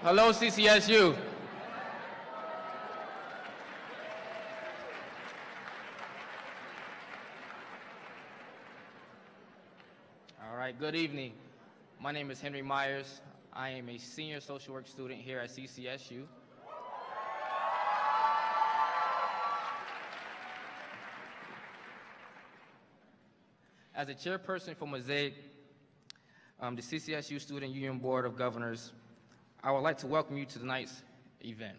Hello, CCSU. All right, good evening. My name is Henry Myers. I am a senior social work student here at CCSU. As a chairperson for Mosaic, um, the CCSU Student Union Board of Governors, I would like to welcome you to tonight's event.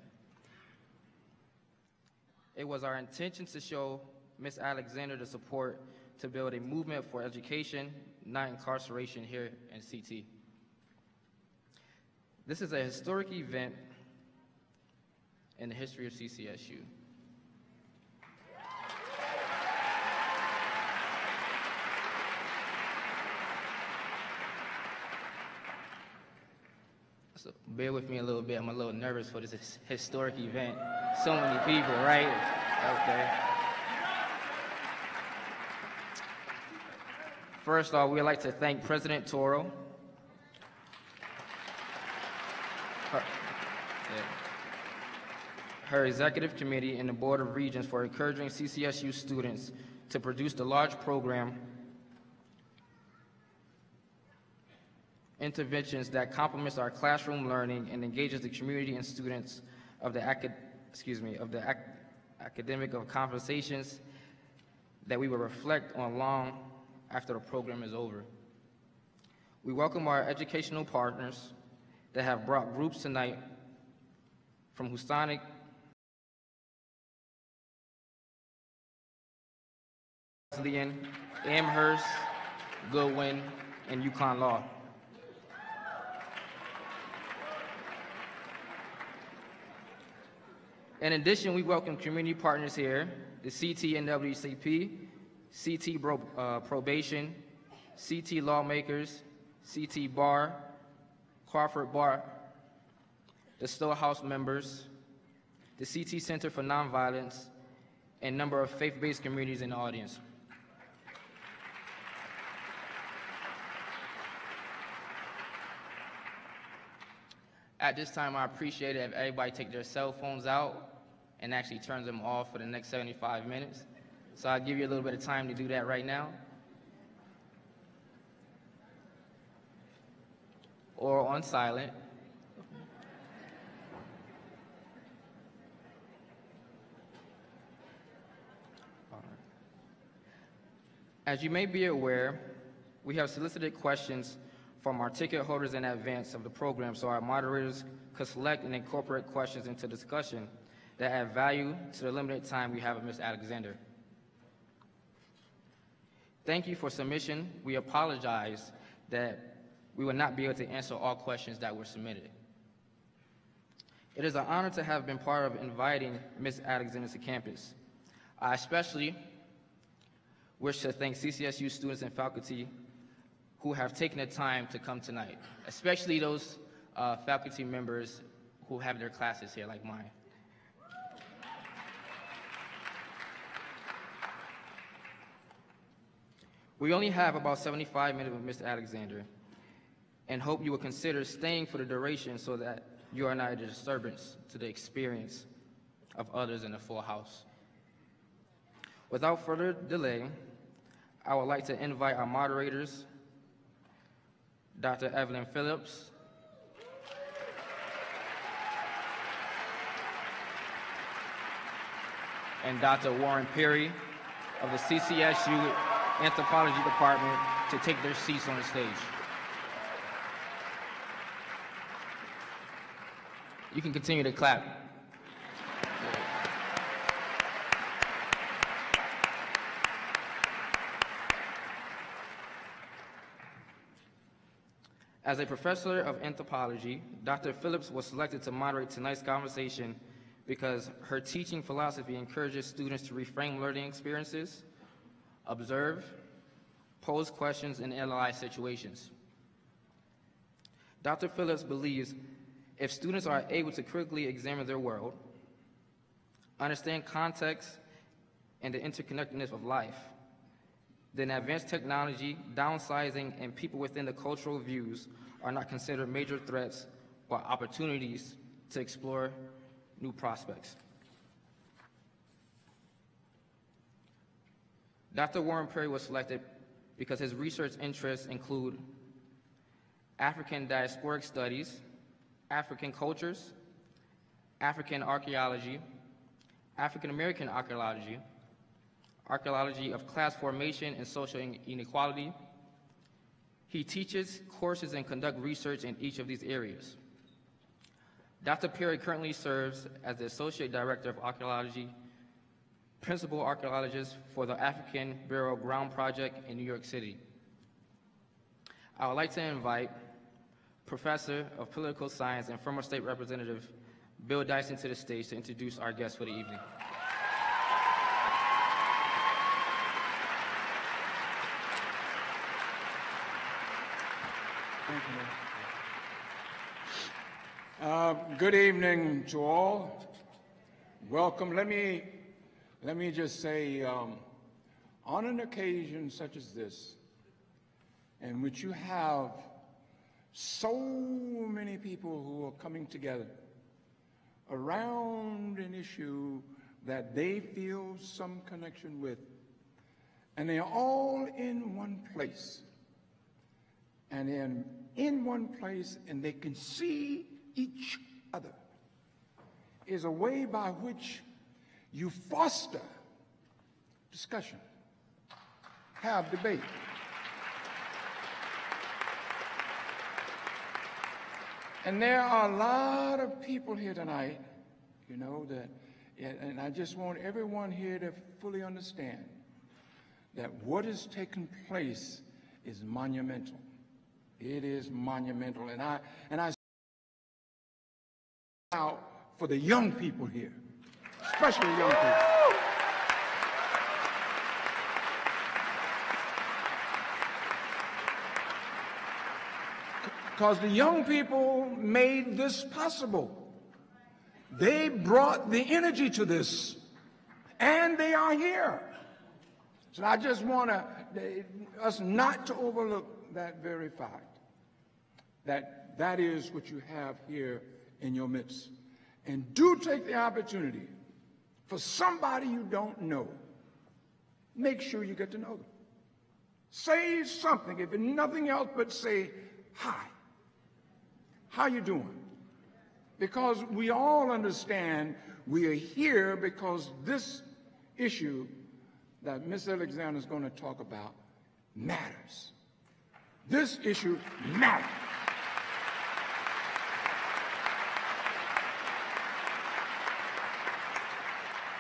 It was our intention to show Ms. Alexander the support to build a movement for education, not incarceration here in CT. This is a historic event in the history of CCSU. So bear with me a little bit. I'm a little nervous for this historic event. So many people, right? Okay. First off, we'd like to thank President Toro. Her, her executive committee and the Board of Regents for encouraging CCSU students to produce the large program interventions that complements our classroom learning and engages the community and students of the excuse me of the ac- academic of conversations that we will reflect on long after the program is over. We welcome our educational partners that have brought groups tonight from Housatonic, Wesleyan, Amherst, Goodwin, and UConn Law. In addition, we welcome community partners here, the CT and WCP, CT uh, Probation, CT Lawmakers, CT Bar, Crawford Bar, the Storehouse members, the CT Center for Nonviolence, and number of faith-based communities in the audience. At this time, I appreciate it if everybody take their cell phones out and actually turns them off for the next 75 minutes. So I'll give you a little bit of time to do that right now. Or on silent. As you may be aware, we have solicited questions from our ticket holders in advance of the program so our moderators could select and incorporate questions into discussion that add value to the limited time we have with Ms. Alexander. Thank you for submission. We apologize that we will not be able to answer all questions that were submitted. It is an honor to have been part of inviting Ms. Alexander to campus. I especially wish to thank CCSU students and faculty who have taken the time to come tonight, especially those uh, faculty members who have their classes here, like mine. We only have about 75 minutes with Mr. Alexander and hope you will consider staying for the duration so that you are not a disturbance to the experience of others in the full house. Without further delay, I would like to invite our moderators, Dr. Evelyn Phillips, and Dr. Warren Perry of the CCSU Anthropology Department to take their seats on the stage. You can continue to clap. As a professor of anthropology, Dr. Phillips was selected to moderate tonight's conversation because her teaching philosophy encourages students to reframe learning experiences, observe, pose questions, and analyze situations. Dr. Phillips believes if students are able to critically examine their world, understand context and the interconnectedness of life, then advanced technology, downsizing, and people within the cultural views are not considered major threats but opportunities to explore new prospects. Dr. Warren Perry was selected because his research interests include African diasporic studies, African cultures, African archaeology, African American archaeology, archaeology of class formation and social inequality. He teaches courses and conduct research in each of these areas. Dr. Perry currently serves as the Associate Director of Archaeology, Principal Archaeologist for the African Burial Ground Project in New York City. I would like to invite Professor of Political Science and former State Representative Bill Dyson to the stage to introduce our guest for the evening. Uh, good evening to all. Welcome. Let me let me just say, um, on an occasion such as this, in which you have so many people who are coming together around an issue that they feel some connection with, and they're all in one place and in, in one place and they can see each other is a way by which you foster discussion, have debate. And there are a lot of people here tonight, you know, that, and I just want everyone here to fully understand that what is taking place is monumental. It is monumental. And I, and I out for the young people here, especially young people. Because the young people made this possible. They brought the energy to this, and they are here. So I just want us not to overlook that very fact that that is what you have here in your midst. And do take the opportunity for somebody you don't know. Make sure you get to know them. Say something, if nothing else but say hi. How you doing? Because we all understand we are here because this issue that Miss Alexander is going to talk about matters. This issue matters.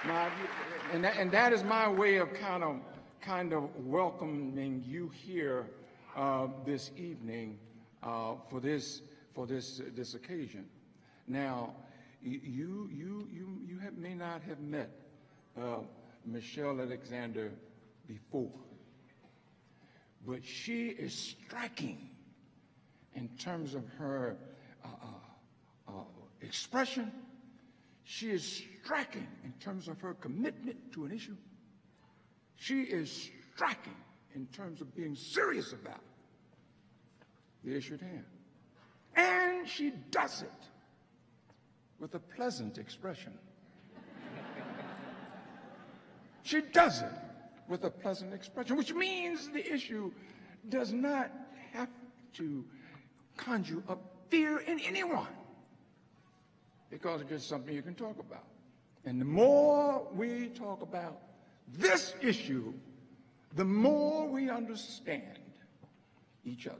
Now, and, that, and that is my way of kind of kind of welcoming you here uh, this evening uh, for this for this uh, this occasion. Now, you you you you have, may not have met uh, Michelle Alexander before, but she is striking in terms of her uh, uh, expression she is striking in terms of her commitment to an issue. She is striking in terms of being serious about the issue at hand. And she does it with a pleasant expression. she does it with a pleasant expression, which means the issue does not have to conjure up fear in anyone because it's just something you can talk about. And the more we talk about this issue, the more we understand each other,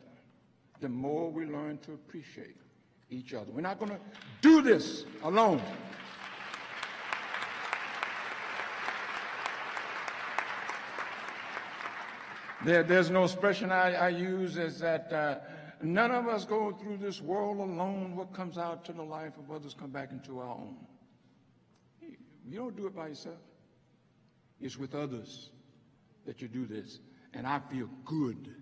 the more we learn to appreciate each other. We're not going to do this alone. There, there's no expression I, I use is that uh, None of us go through this world alone. What comes out to the life of others come back into our own. You don't do it by yourself. It's with others that you do this. And I feel good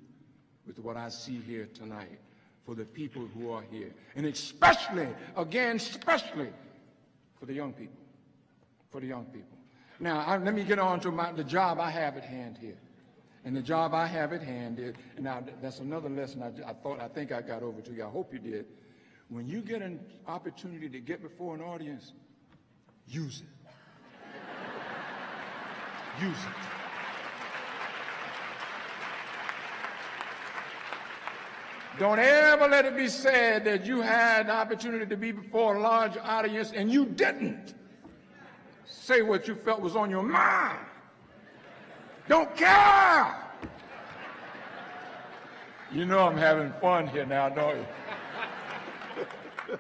with what I see here tonight for the people who are here. And especially, again, especially for the young people. For the young people. Now, I, let me get on to my, the job I have at hand here. And the job I have at hand is, now that's another lesson I, I thought, I think I got over to you. I hope you did. when you get an opportunity to get before an audience, use it. use it. Don't ever let it be said that you had an opportunity to be before a large audience and you didn't say what you felt was on your mind. Don't care. You know I'm having fun here now, don't you?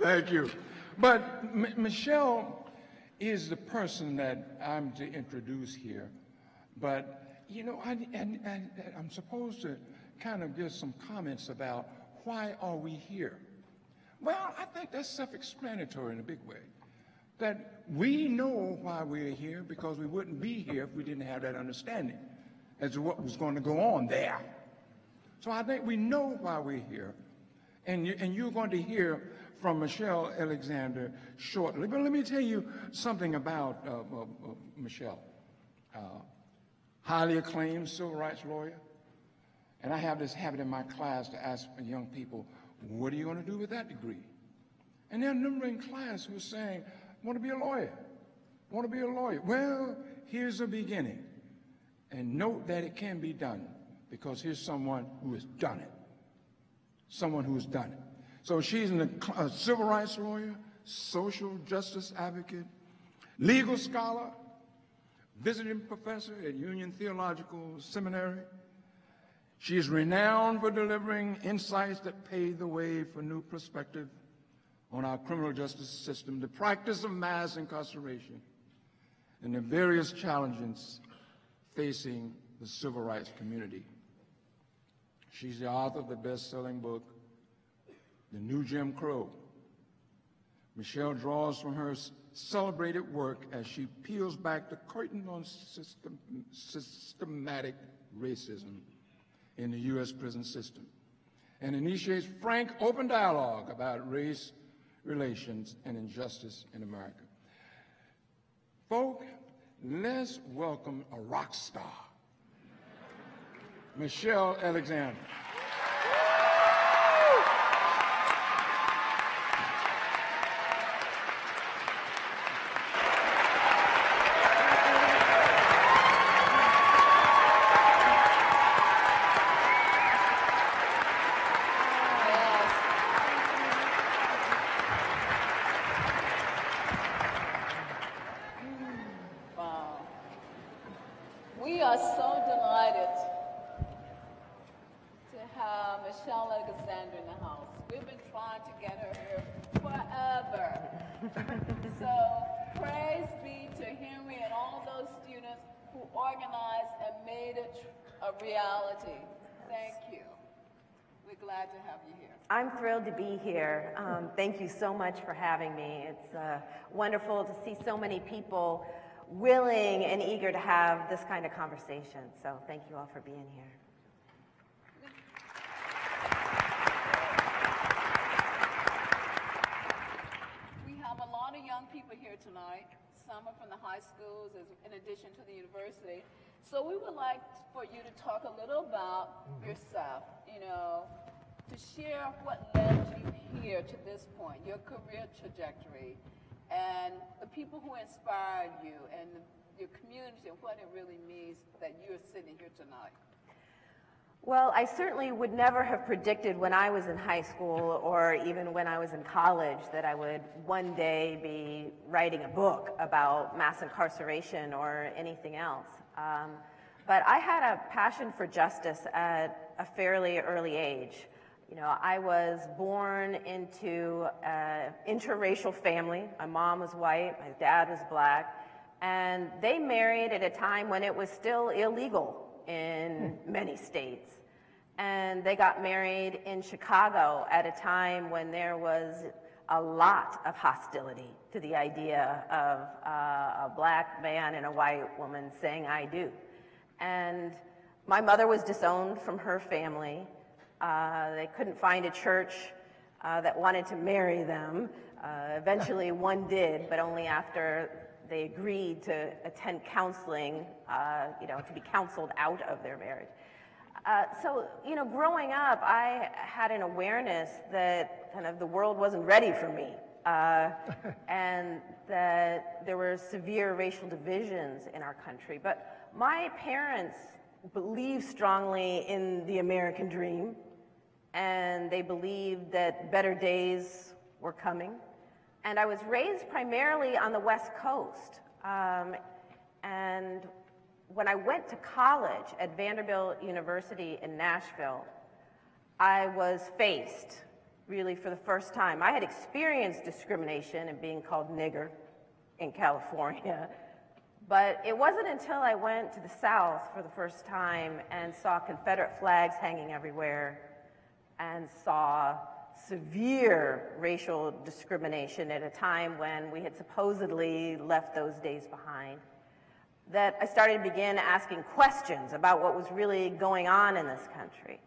Thank you. But M- Michelle is the person that I'm to introduce here. But, you know, I, and, and I'm supposed to kind of give some comments about why are we here? Well, I think that's self-explanatory in a big way. That we know why we're here because we wouldn't be here if we didn't have that understanding as to what was going to go on there. So I think we know why we're here. And, you, and you're going to hear from Michelle Alexander shortly. But let me tell you something about uh, uh, uh, Michelle. Uh, highly acclaimed civil rights lawyer. And I have this habit in my class to ask young people, what are you going to do with that degree? And there are a number in class who are saying, want to be a lawyer. Want to be a lawyer. Well, here's a beginning. And note that it can be done because here's someone who has done it. Someone who has done it. So she's an, a civil rights lawyer, social justice advocate, legal scholar, visiting professor at Union Theological Seminary, she is renowned for delivering insights that pave the way for new perspective on our criminal justice system, the practice of mass incarceration, and the various challenges facing the civil rights community. She's the author of the best-selling book, The New Jim Crow. Michelle draws from her celebrated work as she peels back the curtain on system, systematic racism in the U.S. prison system and initiates frank, open dialogue about race relations and injustice in America. Folk, let's welcome a rock star, Michelle Alexander. Thank you so much for having me. It's uh, wonderful to see so many people willing and eager to have this kind of conversation. So thank you all for being here. We have a lot of young people here tonight. Some are from the high schools in addition to the university. So we would like for you to talk a little about mm-hmm. yourself, you know, to share what led you here to this point, your career trajectory, and the people who inspired you, and your community, and what it really means that you're sitting here tonight. Well, I certainly would never have predicted when I was in high school or even when I was in college that I would one day be writing a book about mass incarceration or anything else. Um, but I had a passion for justice at a fairly early age. You know, I was born into an interracial family. My mom was white, my dad was black, and they married at a time when it was still illegal in many states. And they got married in Chicago at a time when there was a lot of hostility to the idea of uh, a black man and a white woman saying, I do. And my mother was disowned from her family. Uh, they couldn't find a church uh, that wanted to marry them. Uh, eventually, one did, but only after they agreed to attend counseling, uh, you know, to be counseled out of their marriage. Uh, so, you know, growing up, I had an awareness that kind of the world wasn't ready for me, uh, and that there were severe racial divisions in our country. But my parents believed strongly in the American dream, and they believed that better days were coming. And I was raised primarily on the West Coast. Um, and when I went to college at Vanderbilt University in Nashville, I was faced, really for the first time. I had experienced discrimination and being called nigger in California, but it wasn't until I went to the South for the first time and saw Confederate flags hanging everywhere and saw severe racial discrimination at a time when we had supposedly left those days behind that I started to begin asking questions about what was really going on in this country.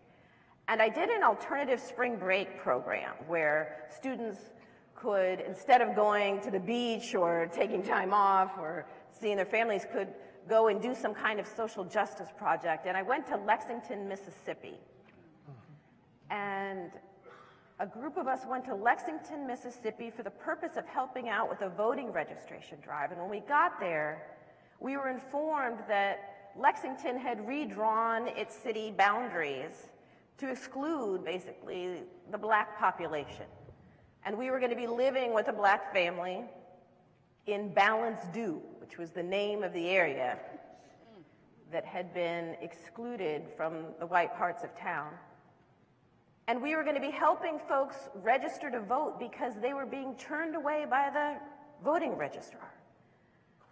And I did an alternative spring break program where students could, instead of going to the beach or taking time off or seeing their families, could go and do some kind of social justice project. And I went to Lexington, Mississippi. And a group of us went to Lexington, Mississippi for the purpose of helping out with a voting registration drive. And when we got there, we were informed that Lexington had redrawn its city boundaries to exclude, basically, the black population. And we were going to be living with a black family in Balance Due, which was the name of the area that had been excluded from the white parts of town. And we were going to be helping folks register to vote because they were being turned away by the voting registrar.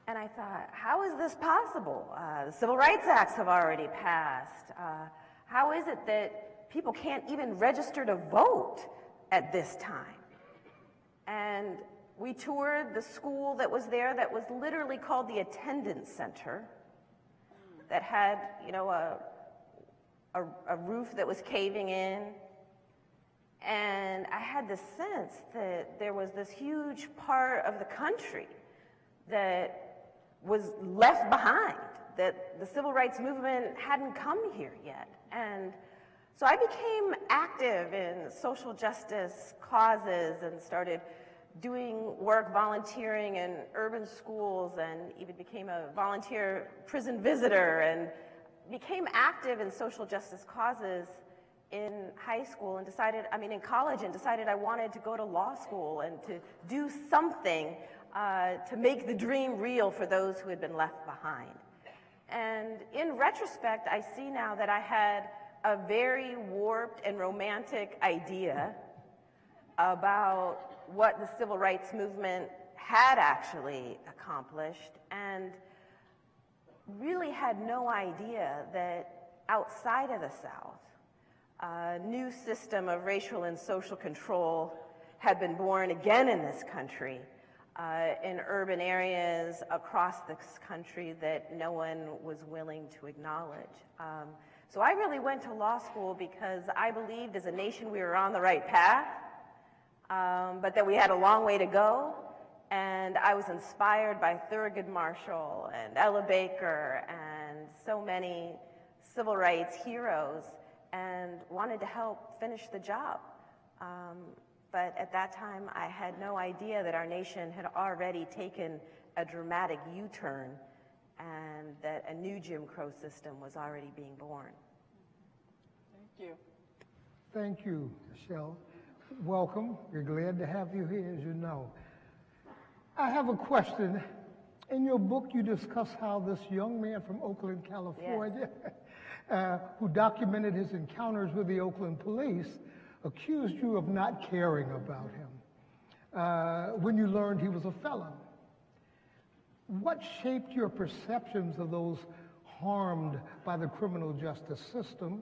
And I thought, how is this possible? Uh, the Civil Rights Acts have already passed. Uh, how is it that people can't even register to vote at this time? And we toured the school that was there that was literally called the Attendance Center, that had, you know, a, a, a roof that was caving in. And I had the sense that there was this huge part of the country that was left behind, that the civil rights movement hadn't come here yet. And so I became active in social justice causes and started doing work volunteering in urban schools and even became a volunteer prison visitor and became active in social justice causes in high school and decided, I mean, in college, and decided I wanted to go to law school and to do something uh, to make the dream real for those who had been left behind. And in retrospect, I see now that I had a very warped and romantic idea about what the civil rights movement had actually accomplished and really had no idea that outside of the South, a new system of racial and social control had been born again in this country uh, in urban areas across this country that no one was willing to acknowledge. Um, so I really went to law school because I believed as a nation we were on the right path, um, but that we had a long way to go. And I was inspired by Thurgood Marshall and Ella Baker and so many civil rights heroes and wanted to help finish the job. Um, but at that time, I had no idea that our nation had already taken a dramatic U-turn and that a new Jim Crow system was already being born. Thank you. Thank you, Michelle. Welcome. We're glad to have you here, as you know. I have a question. In your book, you discuss how this young man from Oakland, California, uh, who documented his encounters with the Oakland police, accused you of not caring about him uh, when you learned he was a felon. What shaped your perceptions of those harmed by the criminal justice system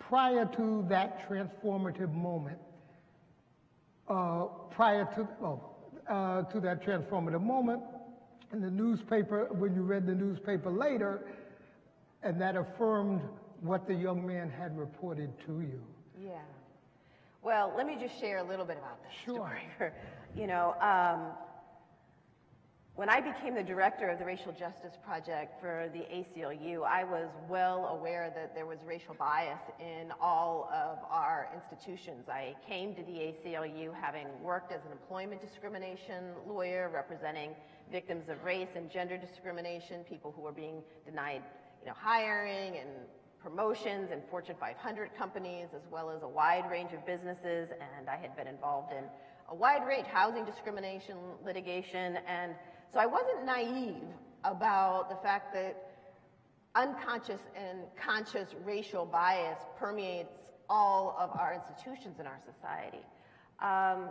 prior to that transformative moment? Uh, prior to, oh, uh, to that transformative moment in the newspaper, when you read the newspaper later, and that affirmed what the young man had reported to you. Yeah. Well, let me just share a little bit about that Sure. story. you know, um, When I became the director of the Racial Justice Project for the ACLU, I was well aware that there was racial bias in all of our institutions. I came to the ACLU having worked as an employment discrimination lawyer representing victims of race and gender discrimination, people who were being denied you know, hiring and promotions in Fortune 500 companies, as well as a wide range of businesses. And I had been involved in a wide range, of housing discrimination, litigation, and so I wasn't naive about the fact that unconscious and conscious racial bias permeates all of our institutions in our society. Um,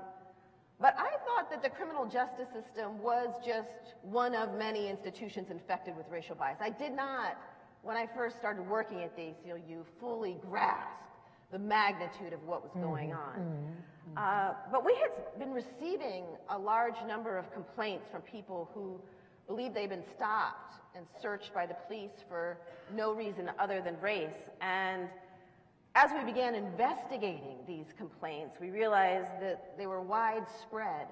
but I thought that the criminal justice system was just one of many institutions infected with racial bias. I did not, when I first started working at the ACLU, fully grasp the magnitude of what was going on. Uh, but we had been receiving a large number of complaints from people who believed they'd been stopped and searched by the police for no reason other than race. And as we began investigating these complaints, we realized that they were widespread.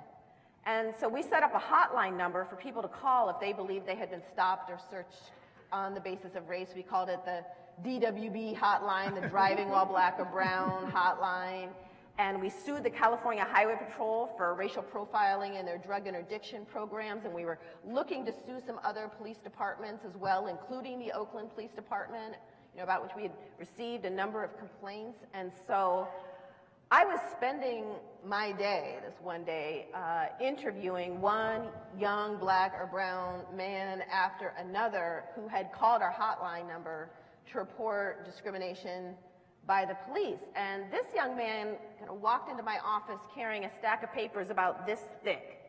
And so we set up a hotline number for people to call if they believed they had been stopped or searched on the basis of race. We called it the DWB hotline, the driving while black or brown hotline. And we sued the California Highway Patrol for racial profiling in their drug interdiction programs. And we were looking to sue some other police departments as well, including the Oakland Police Department, you know, about which we had received a number of complaints. And so I was spending my day, this one day, uh, interviewing one young black or brown man after another who had called our hotline number to report discrimination by the police. And this young man kind of walked into my office carrying a stack of papers about this thick.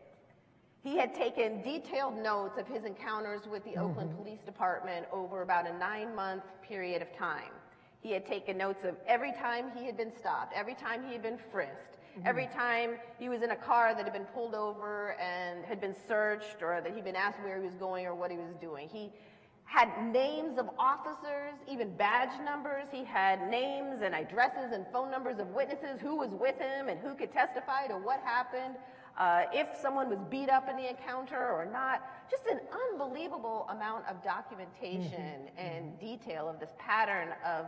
He had taken detailed notes of his encounters with the Oakland mm-hmm. Police Department over about a nine month period of time. He had taken notes of every time he had been stopped, every time he had been frisked, mm-hmm. every time he was in a car that had been pulled over and had been searched, or that he'd been asked where he was going or what he was doing. He had names of officers, even badge numbers. He had names and addresses and phone numbers of witnesses, who was with him and who could testify to what happened, uh, if someone was beat up in the encounter or not. Just an unbelievable amount of documentation and detail of this pattern of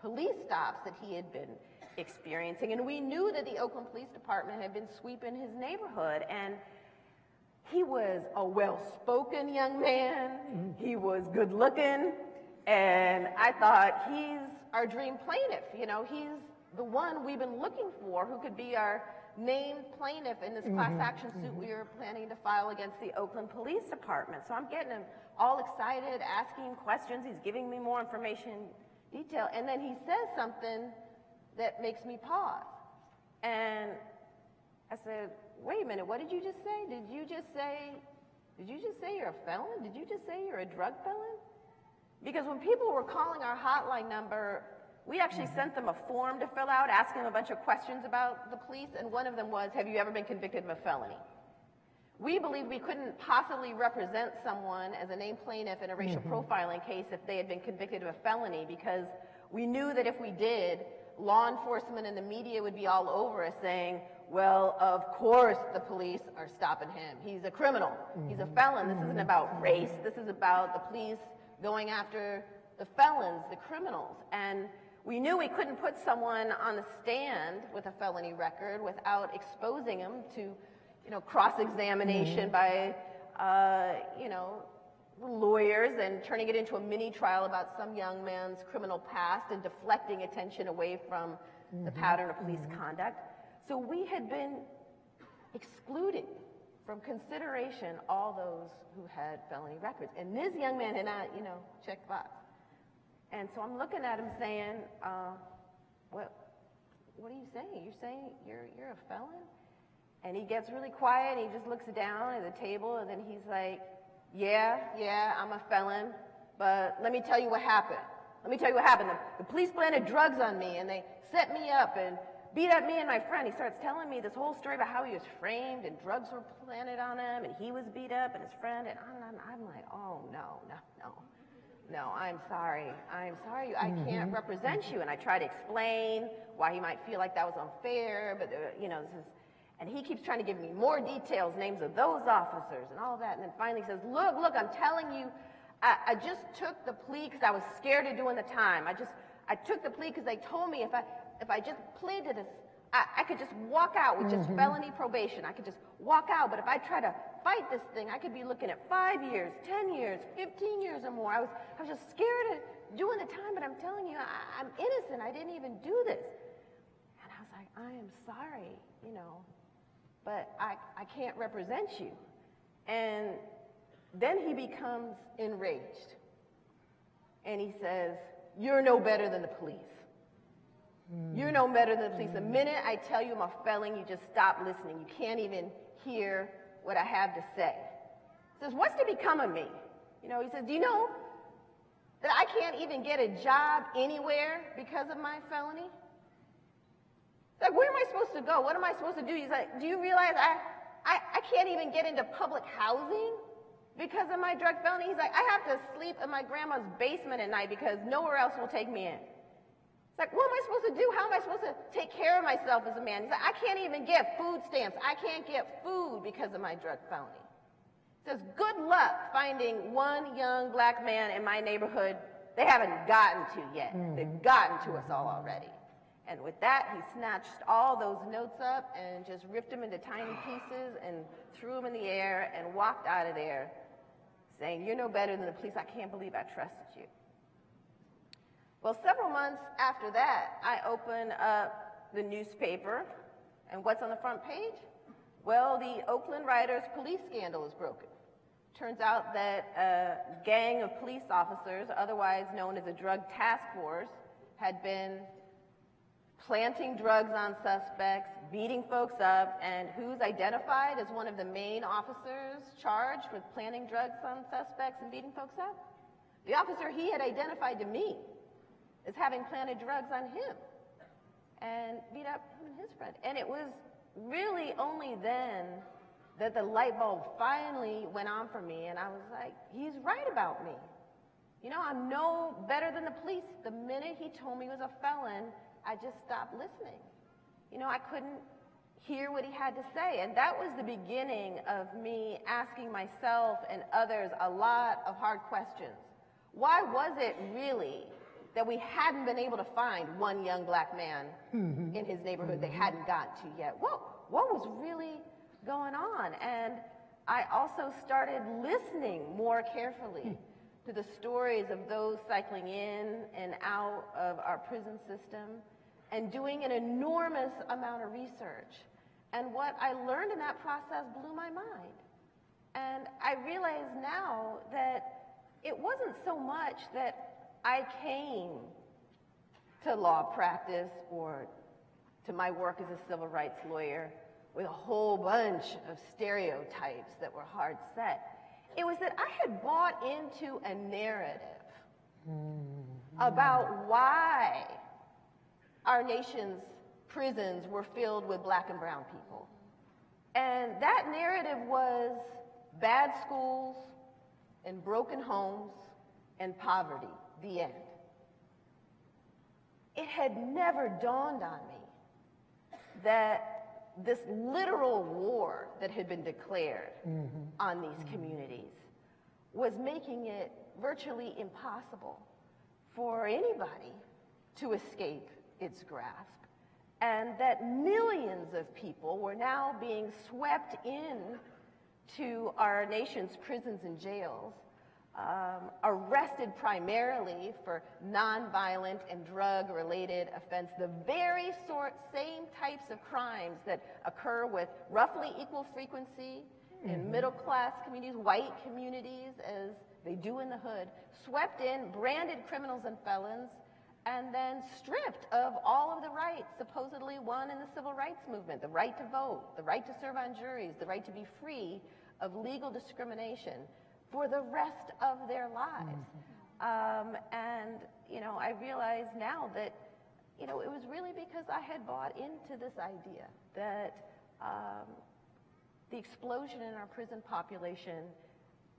police stops that he had been experiencing. And we knew that the Oakland Police Department had been sweeping his neighborhood. And he was a well-spoken young man. He was good looking. And I thought, he's our dream plaintiff. You know, he's the one we've been looking for who could be our named plaintiff in this class mm-hmm. action suit mm-hmm. we were planning to file against the Oakland Police Department. So I'm getting him all excited, asking questions. He's giving me more information, detail. And then he says something that makes me pause. And I said, wait a minute, what did you just say? Did you just say, did you just say you're a felon? Did you just say you're a drug felon? Because when people were calling our hotline number, we actually mm-hmm. sent them a form to fill out asking them a bunch of questions about the police, and one of them was, have you ever been convicted of a felony? We believed we couldn't possibly represent someone as a named plaintiff in a racial mm-hmm. profiling case if they had been convicted of a felony because we knew that if we did, law enforcement and the media would be all over us saying, well, of course the police are stopping him. He's a criminal. He's a mm-hmm. felon. This isn't about mm-hmm. race. This is about the police going after the felons, the criminals. And we knew we couldn't put someone on the stand with a felony record without exposing him to, you know, cross-examination mm-hmm. by, uh, you know, lawyers and turning it into a mini trial about some young man's criminal past and deflecting attention away from the pattern of police conduct. So we had been excluded from consideration all those who had felony records. And this young man had not, you know, checked box. And so I'm looking at him saying, uh, what, what are you saying? You're saying you're, you're a felon? And he gets really quiet and he just looks down at the table and then he's like, yeah, yeah, I'm a felon, but let me tell you what happened. Let me tell you what happened. The, the police planted drugs on me and they set me up and beat up me and my friend. He starts telling me this whole story about how he was framed and drugs were planted on him and he was beat up and his friend. And I'm, I'm, I'm like, oh, no, no, no. No, I'm sorry. I'm sorry. I can't represent you. And I try to explain why he might feel like that was unfair, but, uh, you know, this is. And he keeps trying to give me more details, names of those officers and all that. And then finally he says, look, look, I'm telling you, I, I just took the plea because I was scared of doing the time. I just, I took the plea because they told me if I, if I just plead to this, I, I could just walk out with just mm-hmm. felony probation. I could just walk out. But if I try to fight this thing, I could be looking at five years, 10 years, 15 years or more. I was, I was just scared of doing the time, but I'm telling you, I, I'm innocent. I didn't even do this. And I was like, I am sorry, you know, but I, I can't represent you. And then he becomes enraged. And he says, You're no better than the police. You're no better than the police. The minute I tell you I'm a felon, you just stop listening. You can't even hear what I have to say. He says, What's to become of me? You know, he says, Do you know that I can't even get a job anywhere because of my felony? Like, where am I supposed to go? What am I supposed to do? He's like, do you realize I, I, I can't even get into public housing because of my drug felony? He's like, I have to sleep in my grandma's basement at night because nowhere else will take me in. It's like, what am I supposed to do? How am I supposed to take care of myself as a man? He's like, I can't even get food stamps. I can't get food because of my drug felony. He says, good luck finding one young black man in my neighborhood they haven't gotten to yet. Hmm. They've gotten to us all already. And with that, he snatched all those notes up and just ripped them into tiny pieces and threw them in the air and walked out of there saying, You're no better than the police. I can't believe I trusted you. Well, several months after that, I open up the newspaper, and what's on the front page? Well, the Oakland Riders police scandal is broken. Turns out that a gang of police officers, otherwise known as a drug task force, had been planting drugs on suspects, beating folks up, and who's identified as one of the main officers charged with planting drugs on suspects and beating folks up? The officer he had identified to me as having planted drugs on him and beat up him and his friend. And it was really only then that the light bulb finally went on for me, and I was like, he's right about me. You know, I'm no better than the police. The minute he told me he was a felon, I just stopped listening. You know, I couldn't hear what he had to say. And that was the beginning of me asking myself and others a lot of hard questions. Why was it really that we hadn't been able to find one young black man mm-hmm. in his neighborhood they mm-hmm. hadn't gotten to yet? What, what was really going on? And I also started listening more carefully hmm. to the stories of those cycling in and out of our prison system and doing an enormous amount of research. And what I learned in that process blew my mind. And I realize now that it wasn't so much that I came to law practice or to my work as a civil rights lawyer with a whole bunch of stereotypes that were hard set. It was that I had bought into a narrative mm-hmm. about why our nation's prisons were filled with black and brown people. And that narrative was bad schools and broken homes and poverty, the end. It had never dawned on me that this literal war that had been declared mm-hmm. on these communities was making it virtually impossible for anybody to escape its grasp. And that millions of people were now being swept in to our nation's prisons and jails, um, arrested primarily for nonviolent and drug-related offense, the very sort, same types of crimes that occur with roughly equal frequency in middle-class communities, white communities, as they do in the hood, swept in, branded criminals and felons, and then stripped of all of the rights supposedly won in the civil rights movement the right to vote, the right to serve on juries, the right to be free of legal discrimination for the rest of their lives. Um, and, you know, I realize now that, you know, it was really because I had bought into this idea that um, the explosion in our prison population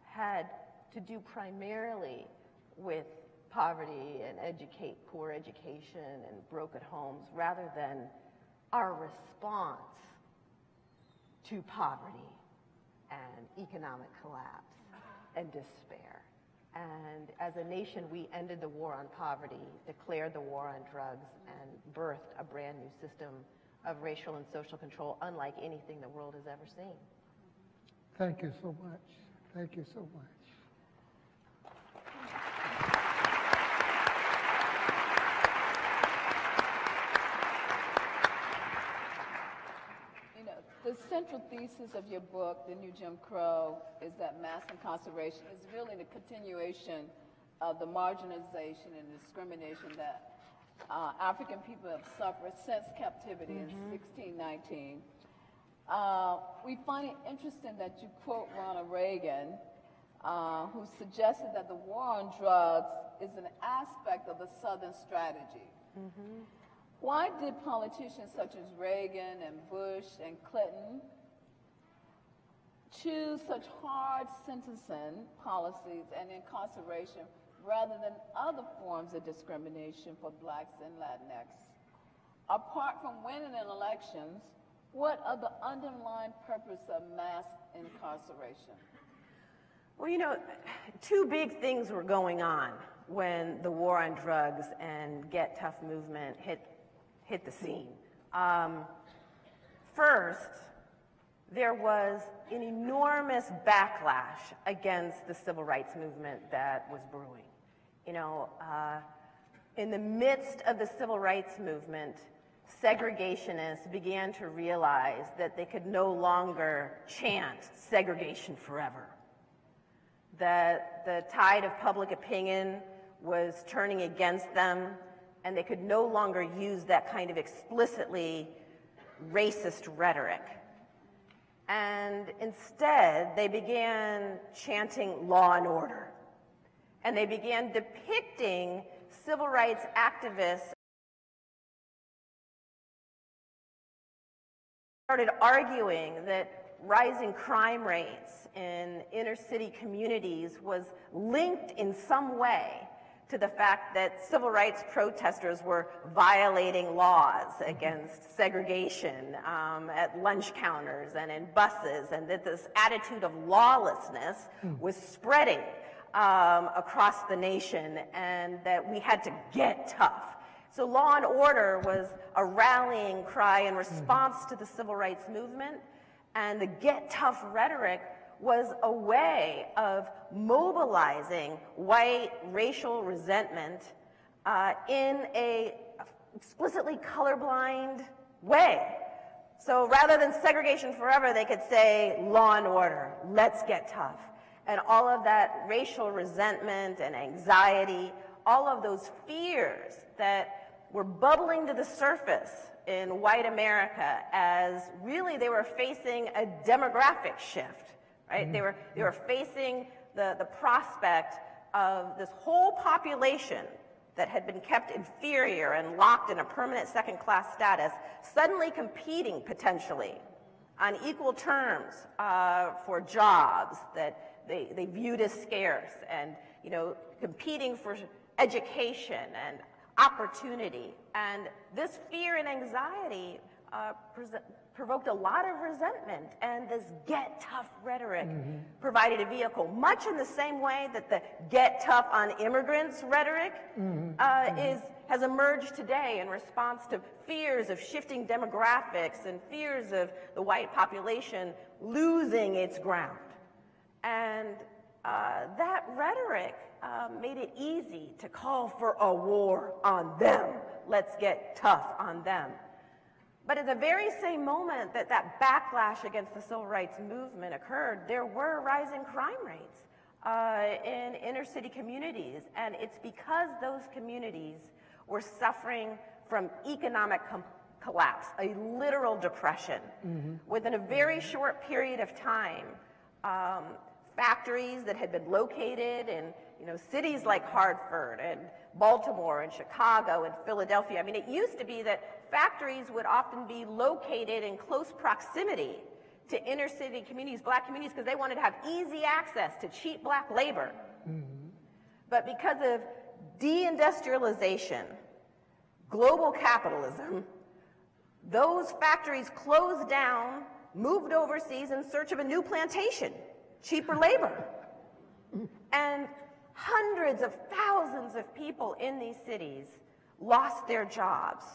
had to do primarily with poverty and educate poor education and broken homes rather than our response to poverty and economic collapse and despair. And as a nation, we ended the war on poverty, declared the war on drugs, and birthed a brand new system of racial and social control unlike anything the world has ever seen. Thank you so much. Thank you so much. You know, the central thesis of your book, The New Jim Crow, is that mass incarceration is really the continuation of the marginalization and discrimination that uh, African people have suffered since captivity in 1619. Uh, we find it interesting that you quote Ronald Reagan, uh, who suggested that the war on drugs is an aspect of the Southern strategy. Why did politicians such as Reagan and Bush and Clinton choose such hard sentencing policies and incarceration rather than other forms of discrimination for blacks and Latinx? Apart from winning in elections, what are the underlying purpose of mass incarceration? Well, you know, two big things were going on when the war on drugs and Get Tough movement hit, hit the scene. Um, first, there was an enormous backlash against the civil rights movement that was brewing. You know, uh, in the midst of the civil rights movement, segregationists began to realize that they could no longer chant segregation forever that the tide of public opinion was turning against them, and they could no longer use that kind of explicitly racist rhetoric. And instead, they began chanting law and order. And they began depicting civil rights activists started arguing that rising crime rates in inner city communities was linked in some way to the fact that civil rights protesters were violating laws against segregation um, at lunch counters and in buses, and that this attitude of lawlessness was spreading um, across the nation, and that we had to get tough. So law and order was a rallying cry in response to the civil rights movement, and the get tough rhetoric was a way of mobilizing white racial resentment uh, in a explicitly colorblind way. So rather than segregation forever, they could say law and order, let's get tough. And all of that racial resentment and anxiety, all of those fears that were bubbling to the surface in white America as really they were facing a demographic shift, right? They were, they were facing the, the prospect of this whole population that had been kept inferior and locked in a permanent second class status suddenly competing potentially on equal terms uh, for jobs that they, they viewed as scarce and you know competing for education and opportunity. And this fear and anxiety uh, provoked a lot of resentment and this get tough rhetoric provided a vehicle much in the same way that the get tough on immigrants rhetoric uh, is has emerged today in response to fears of shifting demographics and fears of the white population losing its ground and uh, that rhetoric uh, made it easy to call for a war on them. Let's get tough on them. But at the very same moment that that backlash against the civil rights movement occurred, there were rising crime rates uh, in inner city communities. And it's because those communities were suffering from economic com- collapse, a literal depression. Within a very short period of time, um, factories that had been located in you know cities like Hartford and Baltimore and Chicago and Philadelphia. I mean, it used to be that factories would often be located in close proximity to inner city communities, black communities, because they wanted to have easy access to cheap black labor. Mm-hmm. But because of deindustrialization, global capitalism, those factories closed down moved overseas in search of a new plantation, cheaper labor. And hundreds of thousands of people in these cities lost their jobs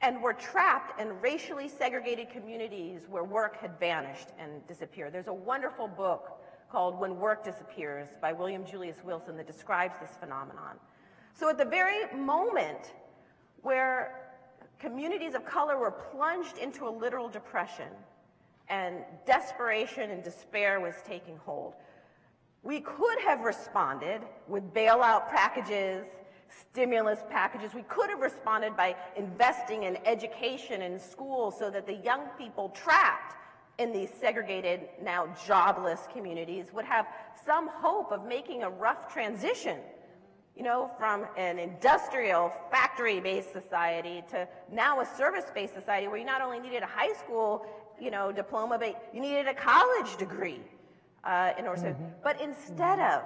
and were trapped in racially segregated communities where work had vanished and disappeared. There's a wonderful book called When Work Disappears by William Julius Wilson that describes this phenomenon. So at the very moment where communities of color were plunged into a literal depression and desperation and despair was taking hold, we could have responded with bailout packages, stimulus packages. We could have responded by investing in education and schools so that the young people trapped in these segregated, now jobless communities would have some hope of making a rough transition, you know, from an industrial, factory-based society to now a service-based society where you not only needed a high school, you know, diploma, but you needed a college degree uh, in order to, but instead of,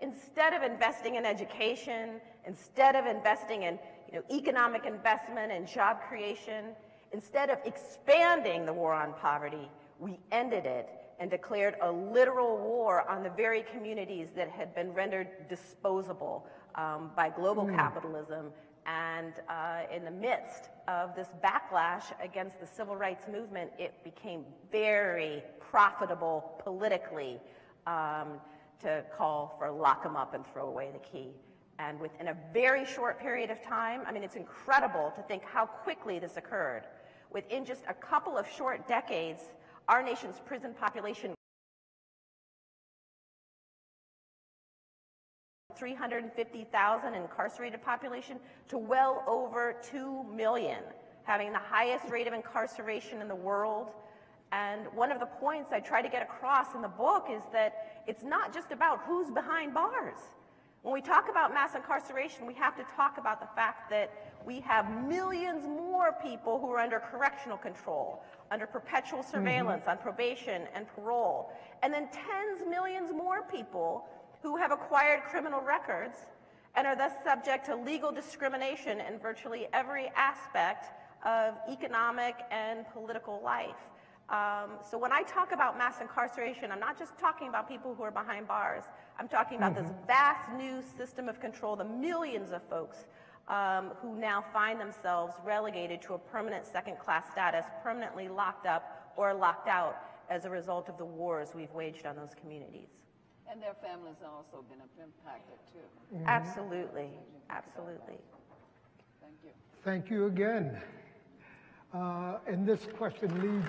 instead of investing in education, instead of investing in you know, economic investment and job creation, instead of expanding the war on poverty, we ended it and declared a literal war on the very communities that had been rendered disposable um, by global capitalism and uh, in the midst of this backlash against the civil rights movement, it became very profitable politically um, to call for lock 'em up and throw away the key. And within a very short period of time, I mean, it's incredible to think how quickly this occurred. Within just a couple of short decades, our nation's prison population 350,000 incarcerated population to well over 2 million, having the highest rate of incarceration in the world. And one of the points I try to get across in the book is that it's not just about who's behind bars. When we talk about mass incarceration, we have to talk about the fact that we have millions more people who are under correctional control, under perpetual mm-hmm. surveillance, on probation and parole, and then tens millions more people who have acquired criminal records and are thus subject to legal discrimination in virtually every aspect of economic and political life. Um, so when I talk about mass incarceration, I'm not just talking about people who are behind bars. I'm talking about this vast new system of control, the millions of folks um, who now find themselves relegated to a permanent second-class status, permanently locked up or locked out as a result of the wars we've waged on those communities. And their families have also been impacted too. Absolutely, absolutely. Thank you. Thank you again. Uh, and this question leads.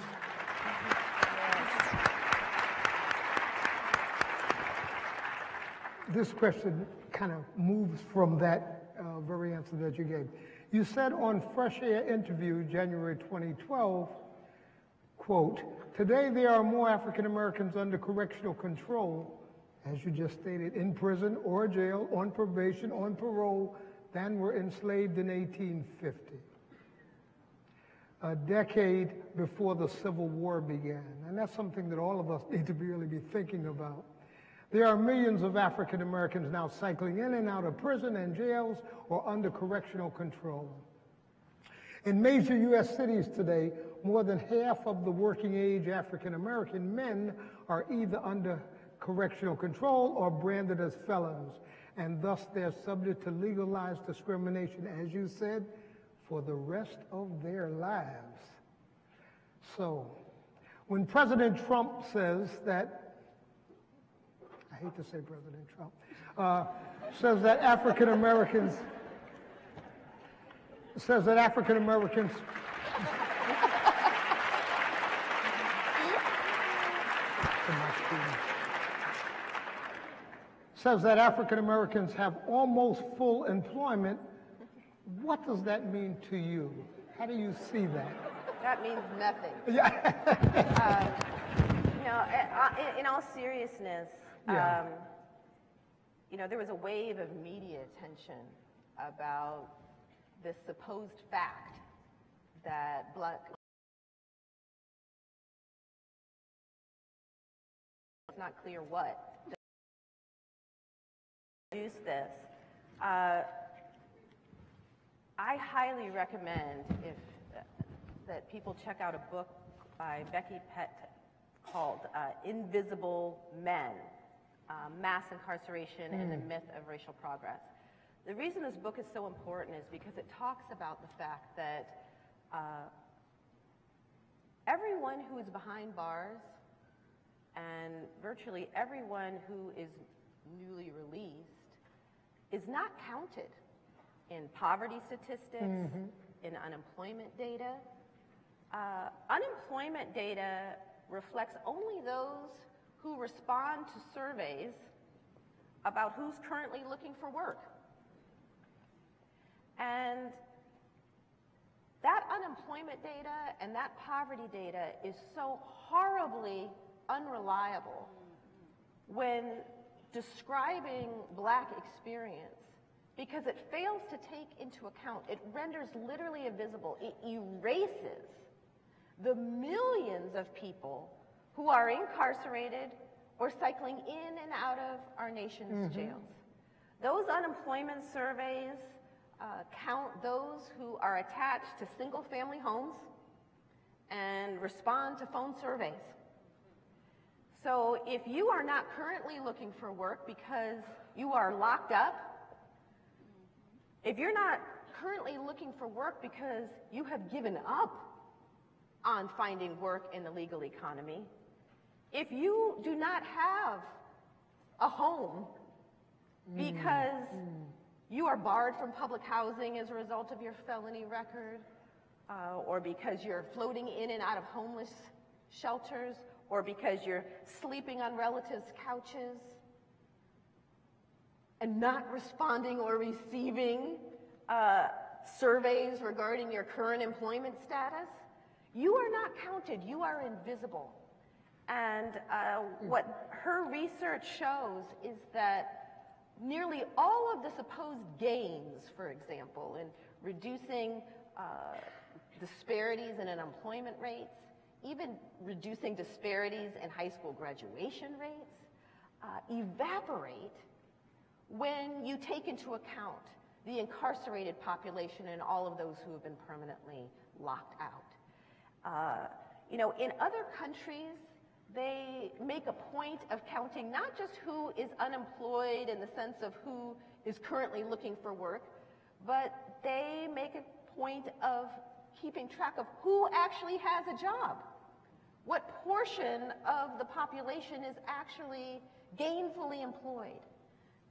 This question kind of moves from that uh, very answer that you gave. You said on Fresh Air interview, January 2012, quote, today there are more African Americans under correctional control, as you just stated, in prison or jail, on probation, on parole, than were enslaved in 1850 a decade before the Civil War began. And that's something that all of us need to really be thinking about. There are millions of African Americans now cycling in and out of prison and jails or under correctional control. In major U.S. cities today, more than half of the working age African American men are either under correctional control or branded as felons, and thus they're subject to legalized discrimination, as you said, for the rest of their lives. So, when President Trump says that, I hate to say President Trump, uh, says that African Americans, says that African Americans, says that African Americans have almost full employment what does that mean to you? How do you see that? That means nothing. Yeah. You know, i- i- in all seriousness, Yeah. um, you know, there was a wave of media attention about this supposed fact that black. It's not clear what. Use this. Uh, I highly recommend if, that people check out a book by Becky Pettit called uh, Invisible Men uh, Mass Incarceration and the Myth of Racial Progress. The reason this book is so important is because it talks about the fact that uh, everyone who is behind bars and virtually everyone who is newly released is not counted in poverty statistics, in unemployment data. Uh, unemployment data reflects only those who respond to surveys about who's currently looking for work. And that unemployment data and that poverty data is so horribly unreliable when describing black experience because it fails to take into account, it renders literally invisible, it erases the millions of people who are incarcerated or cycling in and out of our nation's jails. Those unemployment surveys uh, count those who are attached to single family homes and respond to phone surveys. So if you are not currently looking for work because you are locked up, if you're not currently looking for work because you have given up on finding work in the legal economy, if you do not have a home because you are barred from public housing as a result of your felony record, uh, or because you're floating in and out of homeless shelters, or because you're sleeping on relatives' couches, and not responding or receiving uh, surveys regarding your current employment status, you are not counted. You are invisible. And uh, what her research shows is that nearly all of the supposed gains, for example, in reducing uh, disparities in unemployment rates, even reducing disparities in high school graduation rates, uh, evaporate when you take into account the incarcerated population and all of those who have been permanently locked out. Uh, you know, in other countries, they make a point of counting not just who is unemployed in the sense of who is currently looking for work, but they make a point of keeping track of who actually has a job. What portion of the population is actually gainfully employed?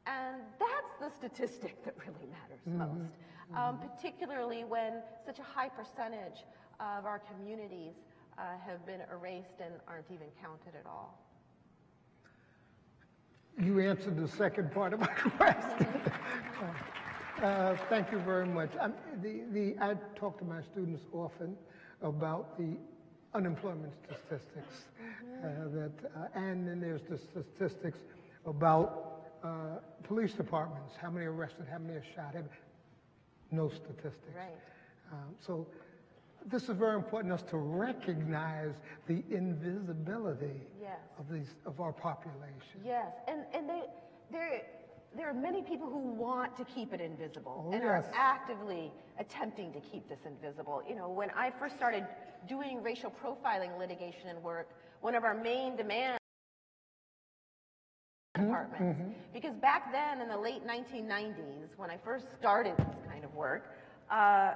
And that's the statistic that really matters most, um, particularly when such a high percentage of our communities uh, have been erased and aren't even counted at all. You answered the second part of my question. Uh, Thank you very much. Um, The, the, I talk to my students often about the unemployment statistics, uh, that, uh, and then there's the statistics about uh, police departments, how many arrested, how many are shot, have- no statistics. Right. Um, So this is very important us to recognize the invisibility Yes. of these, of our population. Yes, and, and they, there, there are many people who want to keep it invisible Oh, and yes. are actively attempting to keep this invisible. You know, when I first started doing racial profiling litigation and work, one of our main demands departments. Because back then, in the late 1990s, when I first started this kind of work, uh,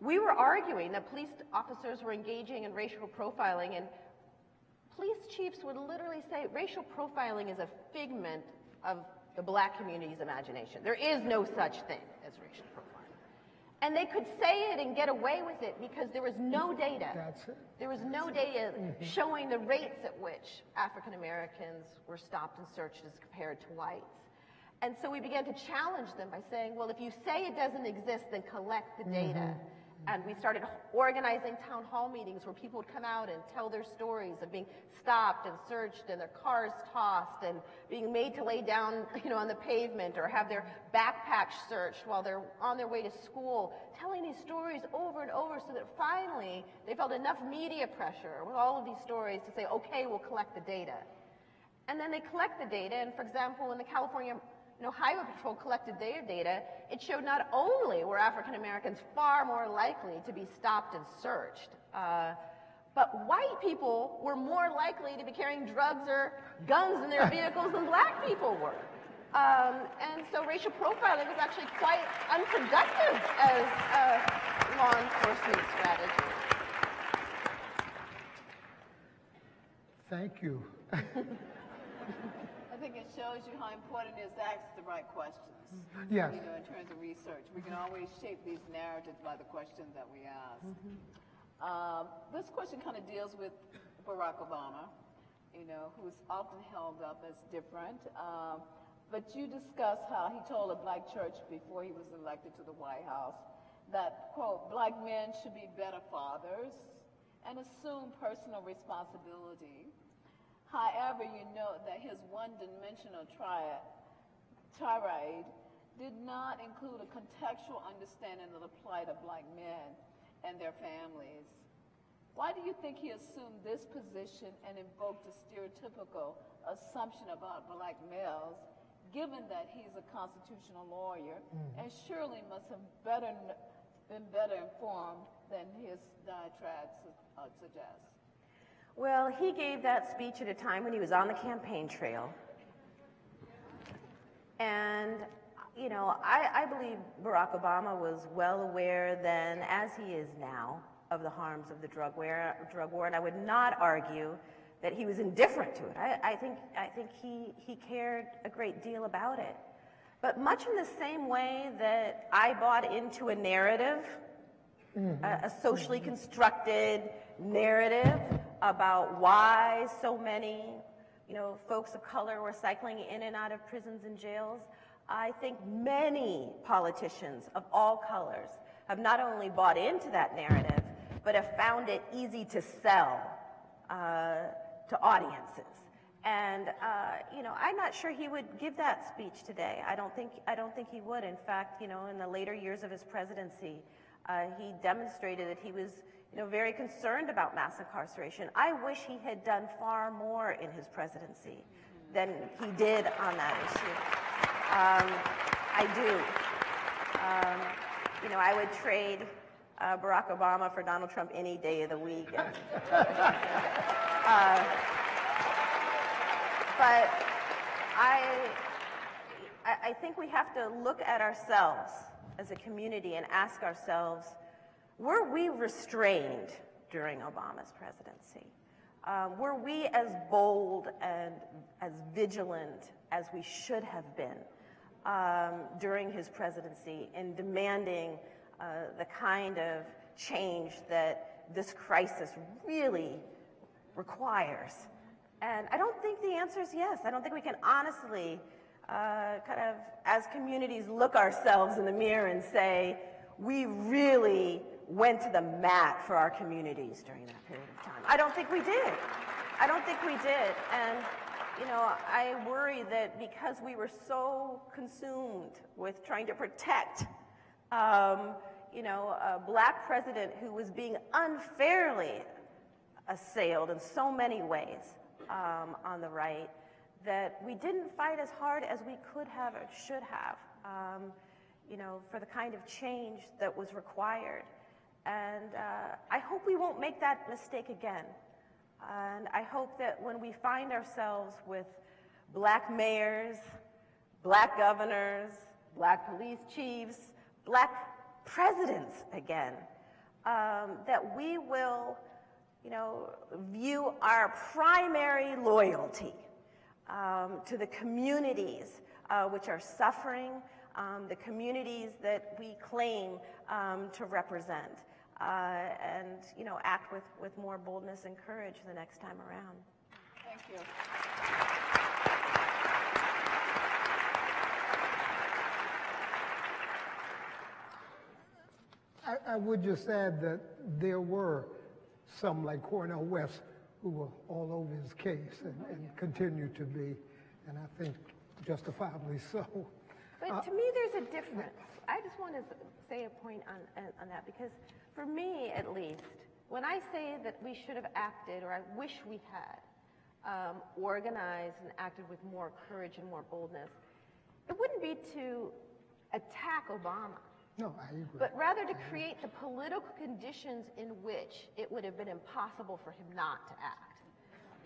we were arguing that police officers were engaging in racial profiling, and police chiefs would literally say racial profiling is a figment of the black community's imagination. There is no such thing as racial profiling. And they could say it and get away with it because there was no data. That's it. There was no data showing the rates at which African Americans were stopped and searched as compared to whites. And so we began to challenge them by saying, well, if you say it doesn't exist, then collect the data. Mm-hmm. And we started organizing town hall meetings where people would come out and tell their stories of being stopped and searched and their cars tossed and being made to lay down, you know, on the pavement or have their backpacks searched while they're on their way to school, telling these stories over and over so that finally they felt enough media pressure with all of these stories to say, okay, we'll collect the data. And then they collect the data, and for example, in the California know, Highway Patrol collected their data, it showed not only were African Americans far more likely to be stopped and searched, uh, But white people were more likely to be carrying drugs or guns in their vehicles than black people were. Um, and so racial profiling was actually quite unproductive as a law enforcement strategy. Thank you. I think it shows you how important it is to ask the right questions. Yes. You know, in terms of research, we can always shape these narratives by the questions that we ask. Um, this question kind of deals with Barack Obama, you know, who's often held up as different. Um, but you discuss how he told a black church before he was elected to the White House that, quote, black men should be better fathers and assume personal responsibility. However, you note that his one-dimensional tirade did not include a contextual understanding of the plight of black men and their families. Why do you think he assumed this position and invoked a stereotypical assumption about black males, given that he's a constitutional lawyer and surely must have better, been better informed than his diatribe su- uh, suggests? Well, he gave that speech at a time when he was on the campaign trail. And, you know, I, I believe Barack Obama was well aware then, as he is now, of the harms of the drug war, drug war and I would not argue that he was indifferent to it. I, I think, I think he, he cared a great deal about it. But much in the same way that I bought into a narrative mm-hmm. a, a socially constructed narrative about why so many, you know, folks of color were cycling in and out of prisons and jails. I think many politicians of all colors have not only bought into that narrative, but have found it easy to sell uh, to audiences. And uh, you know, I'm not sure he would give that speech today. I don't think I don't think he would. In fact, you know, in the later years of his presidency, uh, he demonstrated that he was, you know, very concerned about mass incarceration. I wish he had done far more in his presidency than he did on that issue. Um, I do. Um, you know, I would trade uh, Barack Obama for Donald Trump any day of the week. Uh, but I I think we have to look at ourselves as a community and ask ourselves, were we restrained during Obama's presidency? Um, were we as bold and as vigilant as we should have been um, during his presidency in demanding uh, the kind of change that this crisis really requires? And I don't think the answer is yes. I don't think we can honestly, uh, kind of, as communities, look ourselves in the mirror and say, we really went to the mat for our communities during that period of time. I don't think we did. I don't think we did. And, you know, I worry that because we were so consumed with trying to protect, um, you know, a black president who was being unfairly assailed in so many ways um, on the right that we didn't fight as hard as we could have or should have, um, you know, for the kind of change that was required. And uh, I hope we won't make that mistake again. And I hope that when we find ourselves with black mayors, black governors, black police chiefs, black presidents again, um, that we will, you know, view our primary loyalty um, to the communities uh, which are suffering, um, the communities that we claim um, to represent, uh, and you know, act with, with more boldness and courage the next time around. Thank you. I, I would just add that there were some like Cornel West who were all over his case and, and continue to be, and I think justifiably so. But to me, there's a difference. I just want to say a point on, on, on that because for me, at least, when I say that we should have acted, or I wish we had, um, organized and acted with more courage and more boldness, it wouldn't be to attack Obama. No, I agree. but rather to create the political conditions in which it would have been impossible for him not to act.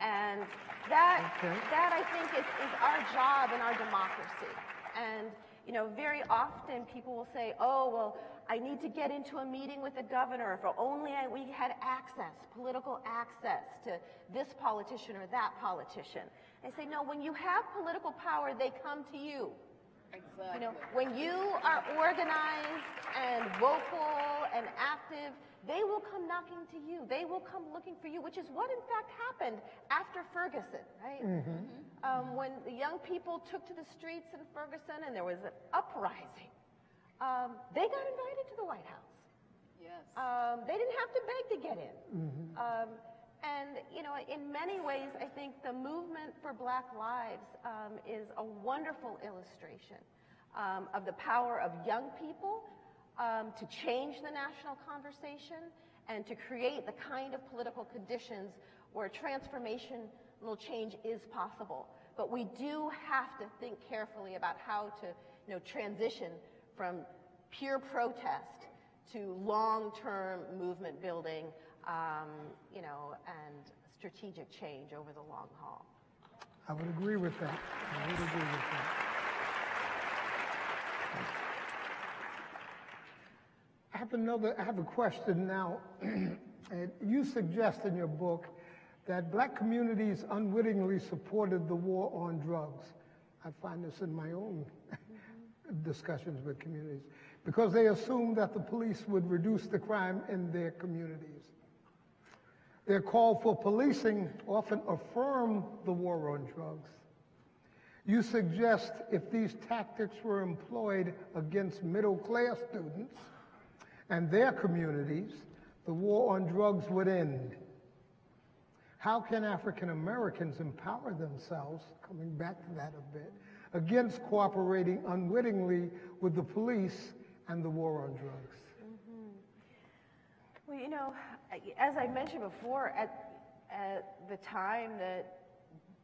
And that, Okay. that I think is, is our job in our democracy. And, you know, very often people will say, oh, well, I need to get into a meeting with the governor if only I, we had access, political access to this politician or that politician. I say, no, when you have political power, they come to you. Exactly. You know, when you are organized and vocal and active, they will come knocking to you. They will come looking for you, which is what in fact happened after Ferguson, right? Um, when the young people took to the streets in Ferguson and there was an uprising, um, they got invited to the White House. Yes. Um, they didn't have to beg to get in. Um, and, you know, in many ways, I think the movement for Black Lives um, is a wonderful illustration um, of the power of young people um, to change the national conversation and to create the kind of political conditions where transformational change is possible. But we do have to think carefully about how to, you know, transition from pure protest to long-term movement building, um, you know, and strategic change over the long haul. I would agree with that. I would agree with that. I have another, I have a question now. Uh, you suggest in your book that black communities unwittingly supported the war on drugs. I find this in my own discussions with communities because they assumed that the police would reduce the crime in their communities. Their call for policing often affirm the war on drugs. You suggest if these tactics were employed against middle class students and their communities, the war on drugs would end. How can African Americans empower themselves, coming back to that a bit, against cooperating unwittingly with the police and the war on drugs? Mm-hmm. Well, you know, as I mentioned before, at, at the time that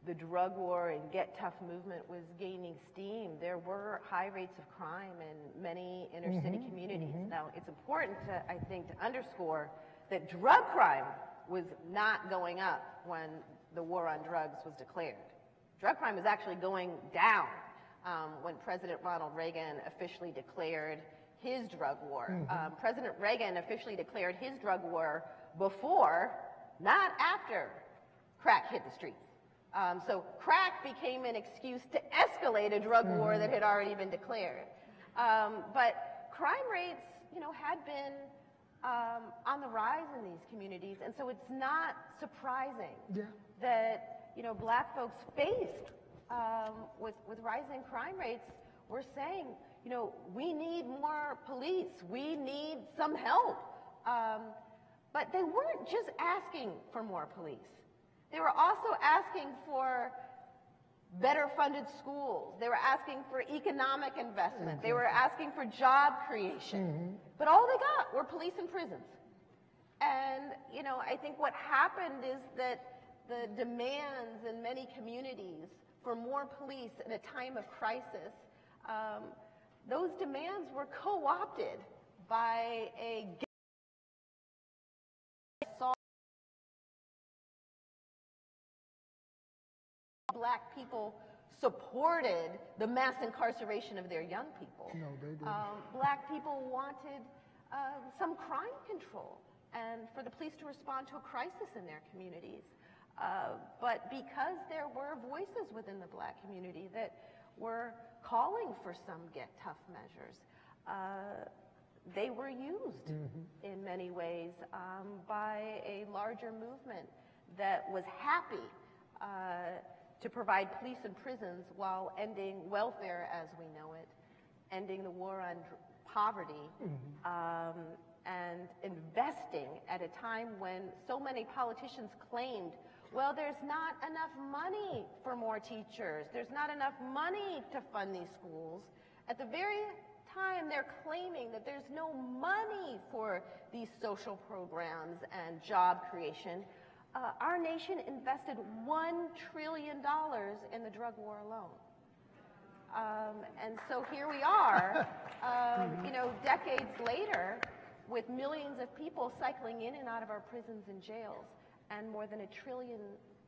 the drug war and get tough movement was gaining steam, there were high rates of crime in many inner city communities. Now, it's important to, I think, to underscore that drug crime was not going up when the war on drugs was declared. Drug crime was actually going down um, when President Ronald Reagan officially declared his drug war. Um, President Reagan officially declared his drug war before, not after, crack hit the streets. Um, so crack became an excuse to escalate a drug war that had already been declared. Um, but crime rates, you know, had been um, on the rise in these communities, and so it's not surprising Yeah. that you know black folks faced um, with with rising crime rates were saying, you know, we need more police, we need some help. Um, but they weren't just asking for more police; they were also asking for better funded schools. They were asking for economic investment. They were asking for job creation. But all they got were police and prisons. And, you know, I think what happened is that the demands in many communities for more police in a time of crisis, um, those demands were co-opted by a black people supported the mass incarceration of their young people. No, they didn't. Um, black people wanted um, some crime control and for the police to respond to a crisis in their communities. Uh, but because there were voices within the black community that were calling for some get tough measures, uh, they were used in many ways um, by a larger movement that was happy uh, to provide police and prisons while ending welfare as we know it, ending the war on poverty, um, and investing at a time when so many politicians claimed, well, there's not enough money for more teachers, there's not enough money to fund these schools. At the very time they're claiming that there's no money for these social programs and job creation, uh, our nation invested $1 trillion in the drug war alone. Um, and so here we are, um, you know, decades later, with millions of people cycling in and out of our prisons and jails, and more than a trillion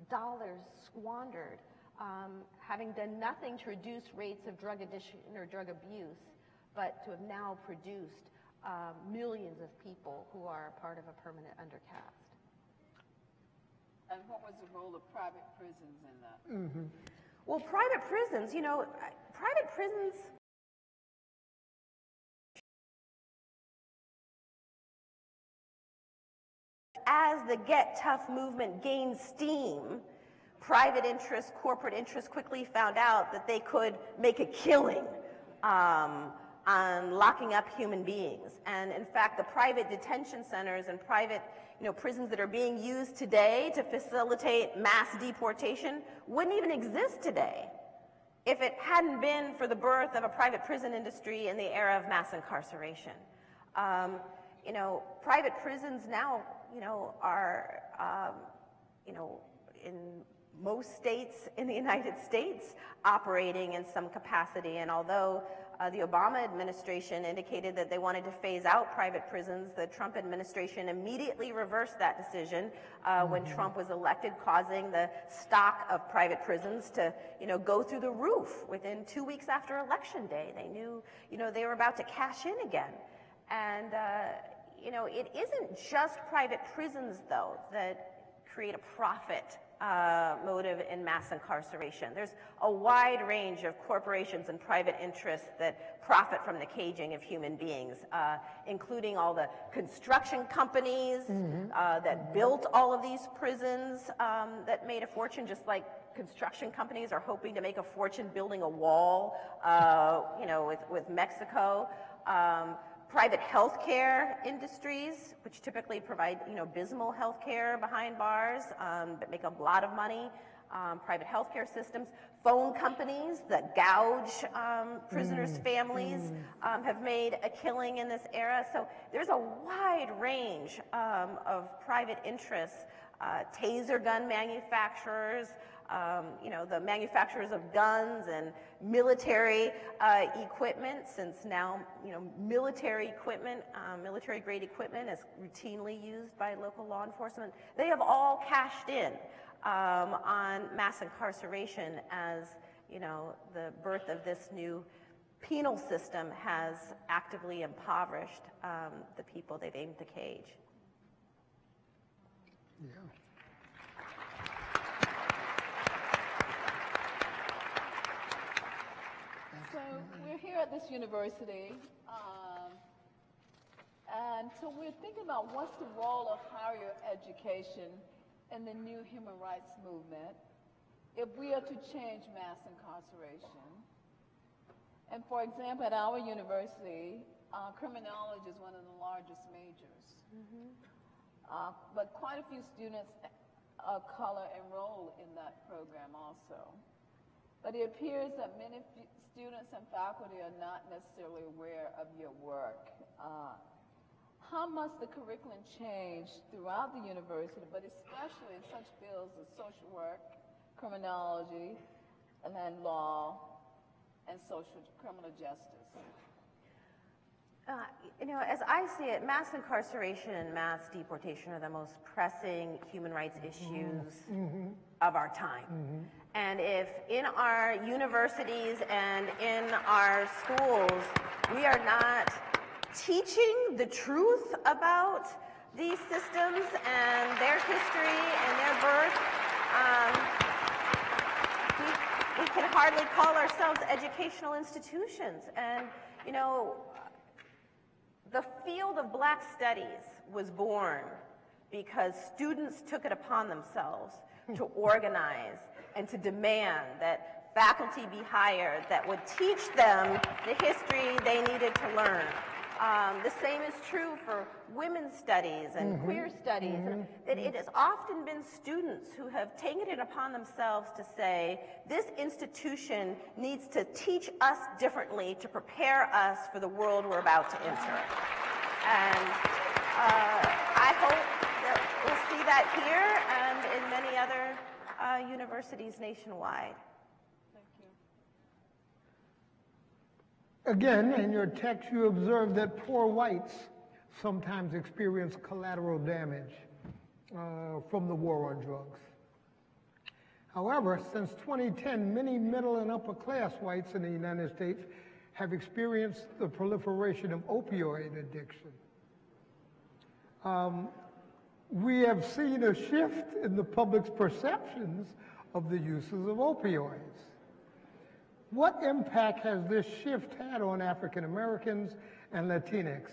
dollars squandered, um, having done nothing to reduce rates of drug addiction or drug abuse, but to have now produced uh, millions of people who are part of a permanent undercaste. And what was the role of private prisons in that? Well, private prisons, you know, private prisons. As the Get Tough movement gained steam, private interests, corporate interests quickly found out that they could make a killing um, on locking up human beings. And in fact, the private detention centers and private you know, prisons that are being used today to facilitate mass deportation wouldn't even exist today if it hadn't been for the birth of a private prison industry in the era of mass incarceration. Um, you know, private prisons now, you know, are, um, you know, in most states in the United States operating in some capacity. And although uh, the Obama administration indicated that they wanted to phase out private prisons, the Trump administration immediately reversed that decision uh, when Trump was elected, causing the stock of private prisons to, you know, go through the roof within two weeks after election day. They knew, you know, they were about to cash in again. And, uh, you know, it isn't just private prisons, though, that create a profit uh, motive in mass incarceration. There's a wide range of corporations and private interests that profit from the caging of human beings, uh, including all the construction companies uh, that built all of these prisons um, that made a fortune, just like construction companies are hoping to make a fortune building a wall, uh, you know, with, with Mexico. Um, private healthcare industries, which typically provide, you know, abysmal healthcare behind bars, um, but make a lot of money. Um, private healthcare systems, phone companies that gouge um, prisoners' families um, have made a killing in this era. So there's a wide range um, of private interests. Uh, taser gun manufacturers, um, you know, the manufacturers of guns and military uh, equipment, since now, you know, military equipment, um, military grade equipment is routinely used by local law enforcement. They have all cashed in um, on mass incarceration as, you know, the birth of this new penal system has actively impoverished um, the people they've aimed to cage. Yeah. So we're here at this university, um, and so we're thinking about what's the role of higher education in the new human rights movement if we are to change mass incarceration. And for example, at our university, uh, criminology is one of the largest majors. Uh, but quite a few students of color enroll in that program also. But it appears that many f- students and faculty are not necessarily aware of your work. Uh, how must the curriculum change throughout the university, but especially in such fields as social work, criminology, and then law, and social criminal justice? Uh, you know, as I see it, mass incarceration and mass deportation are the most pressing human rights issues of our time. And if in our universities and in our schools we are not teaching the truth about these systems and their history and their birth, um, we, we can hardly call ourselves educational institutions. And, you know, the field of black studies was born because students took it upon themselves to organize and to demand that faculty be hired that would teach them the history they needed to learn. Um, the same is true for women's studies and queer studies. and That it has often been students who have taken it upon themselves to say, this institution needs to teach us differently to prepare us for the world we're about to enter. And uh, I hope that we'll see that here and in many other uh, universities nationwide. Thank you. Again, in your text, you observe that poor whites sometimes experience collateral damage uh, from the war on drugs. However, since 2010, many middle and upper class whites in the United States have experienced the proliferation of opioid addiction. Um, we have seen a shift in the public's perceptions of the uses of opioids. What impact has this shift had on African Americans and Latinx?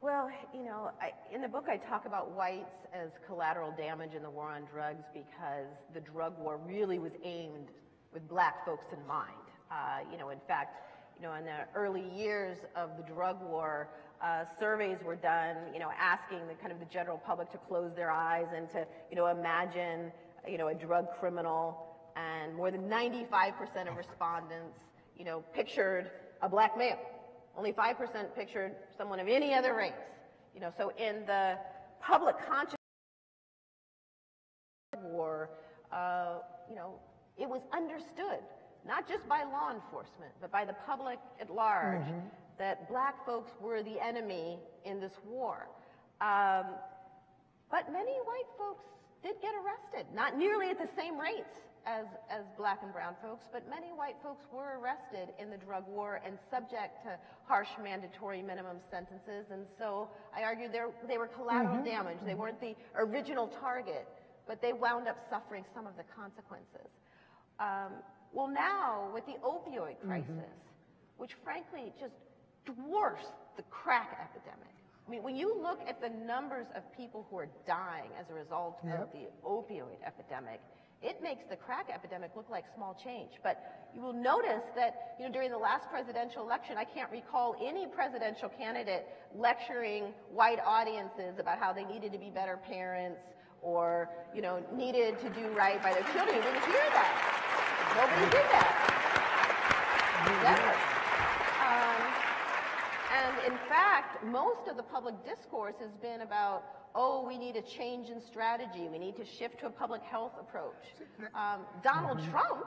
Well, you know, I, in the book I talk about whites as collateral damage in the war on drugs because the drug war really was aimed with black folks in mind. Uh, you know, in fact, you know, in the early years of the drug war, uh, surveys were done, you know, asking the kind of the general public to close their eyes and to, you know, imagine, you know, a drug criminal. And more than 95% of respondents, you know, pictured a black male. Only 5% pictured someone of any other race. You know, so in the public consciousness war, uh, you know, it was understood, not just by law enforcement, but by the public at large, that black folks were the enemy in this war. Um, but many white folks did get arrested, not nearly at the same rates as, as black and brown folks, but many white folks were arrested in the drug war and subject to harsh mandatory minimum sentences. And so I argue they were collateral damage. They weren't the original target, but they wound up suffering some of the consequences. Um, well, now with the opioid crisis, which frankly just dwarfs the crack epidemic. I mean, when you look at the numbers of people who are dying as a result of the opioid epidemic, it makes the crack epidemic look like small change. But you will notice that, you know, during the last presidential election, I can't recall any presidential candidate lecturing white audiences about how they needed to be better parents or, you know, needed to do right by their children. You didn't hear that. Nobody did that. Never. In fact, most of the public discourse has been about, oh, we need a change in strategy. We need to shift to a public health approach. Um, Donald Trump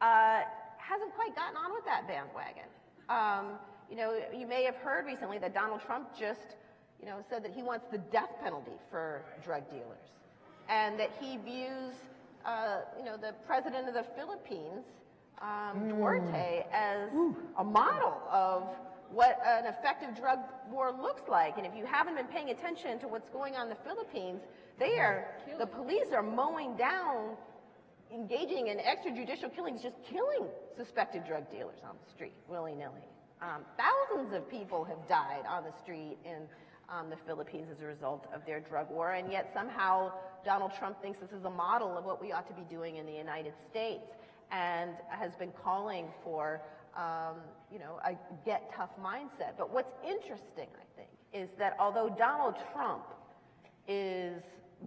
uh, hasn't quite gotten on with that bandwagon. Um, you know, you may have heard recently that Donald Trump just, you know, said that he wants the death penalty for drug dealers, and that he views, uh, you know, the president of the Philippines, um, Duterte, as a model of what an effective drug war looks like. And if you haven't been paying attention to what's going on in the Philippines, they are, the police are mowing down, engaging in extrajudicial killings, just killing suspected drug dealers on the street, willy-nilly. Um, thousands of people have died on the street in um, the Philippines as a result of their drug war, and yet somehow Donald Trump thinks this is a model of what we ought to be doing in the United States, and has been calling for, um, you know, a get tough mindset. But what's interesting, I think, is that although Donald Trump is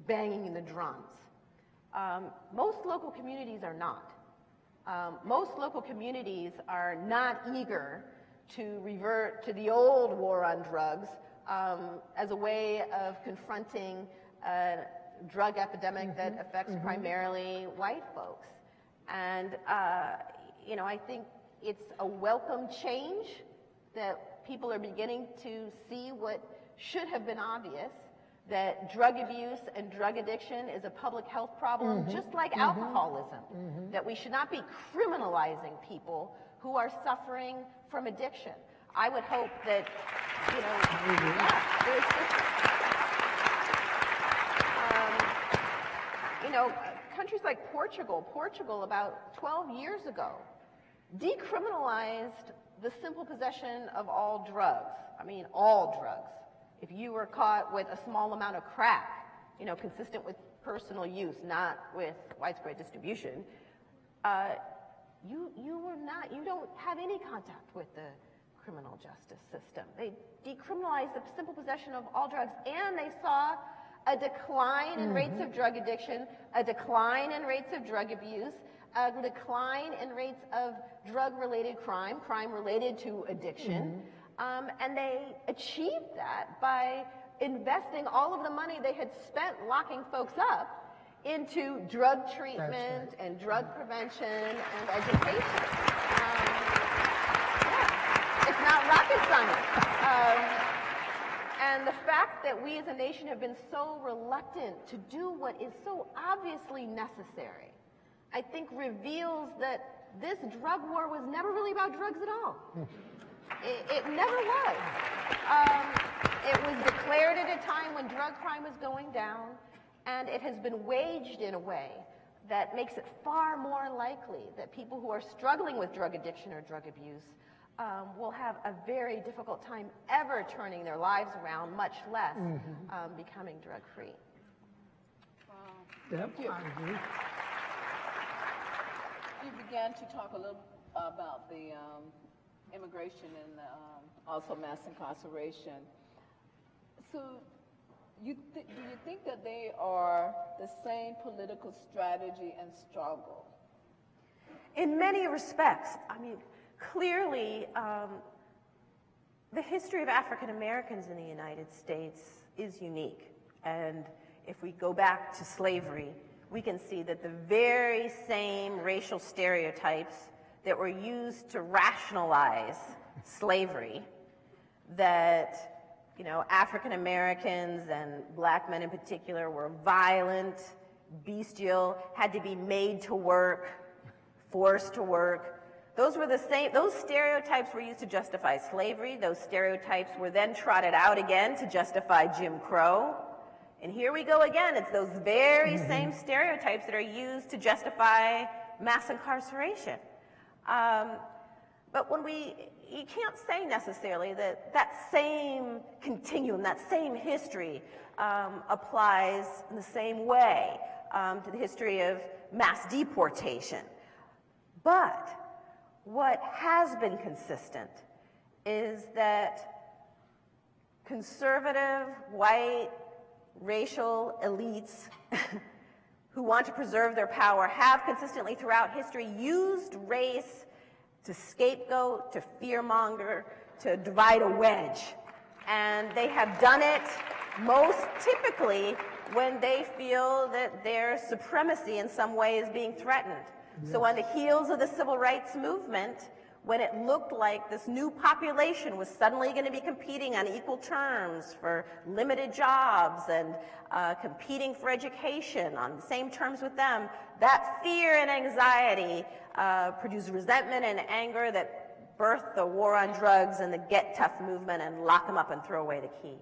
banging the drums, um, most local communities are not. Um, most local communities are not eager to revert to the old war on drugs um, as a way of confronting a drug epidemic that affects primarily white folks. And, uh, you know, I think it's a welcome change that people are beginning to see what should have been obvious that drug abuse and drug addiction is a public health problem, mm-hmm. just like mm-hmm. alcoholism. Mm-hmm. That we should not be criminalizing people who are suffering from addiction. I would hope that, you know, yeah, there's just, um, you know, countries like Portugal, Portugal about 12 years ago, decriminalized the simple possession of all drugs. I mean, all drugs. If you were caught with a small amount of crack, you know, consistent with personal use, not with widespread distribution, uh, you, you were not, you don't have any contact with the criminal justice system. They decriminalized the simple possession of all drugs, and they saw a decline in rates of drug addiction, a decline in rates of drug abuse, a decline in rates of drug-related crime, crime related to addiction. Um, and they achieved that by investing all of the money they had spent locking folks up into drug treatment and drug prevention and education. Um, not rocket science. Um, and the fact that we as a nation have been so reluctant to do what is so obviously necessary, I think reveals that this drug war was never really about drugs at all. It, it never was. Um, it was declared at a time when drug crime was going down, and it has been waged in a way that makes it far more likely that people who are struggling with drug addiction or drug abuse um, will have a very difficult time ever turning their lives around, much less um, becoming drug free. Yep, I agree. You began to talk a little about the um, immigration and um, also mass incarceration. So, you th- do you think that they are the same political strategy and struggle? In many respects, I mean, clearly, um, the history of African Americans in the United States is unique. And if we go back to slavery, we can see that the very same racial stereotypes that were used to rationalize slavery, that, you know, African Americans and black men in particular were violent, bestial, had to be made to work, forced to work. Those were the same, those stereotypes were used to justify slavery. Those stereotypes were then trotted out again to justify Jim Crow. And here we go again. It's those very same stereotypes that are used to justify mass incarceration. Um, but when we, you can't say necessarily that that same continuum, that same history um, applies in the same way um, to the history of mass deportation. But what has been consistent is that conservative, white, racial elites who want to preserve their power have consistently throughout history used race to scapegoat, to fearmonger, to divide a wedge. And they have done it most typically when they feel that their supremacy in some way is being threatened. So on the heels of the civil rights movement, when it looked like this new population was suddenly going to be competing on equal terms for limited jobs and uh, competing for education on the same terms with them, that fear and anxiety uh, produced resentment and anger that birthed the war on drugs and the get tough movement and lock them up and throw away the key.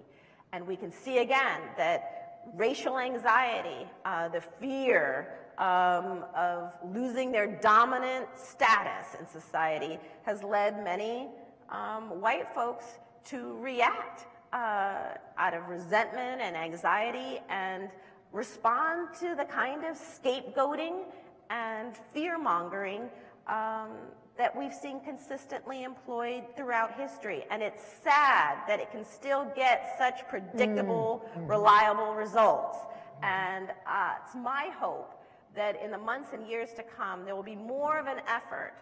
And we can see again that racial anxiety, uh, the fear um, of losing their dominant status in society has led many um, white folks to react uh, out of resentment and anxiety and respond to the kind of scapegoating and fear mongering um, that we've seen consistently employed throughout history. And it's sad that it can still get such predictable, reliable results. And uh, it's my hope that in the months and years to come, there will be more of an effort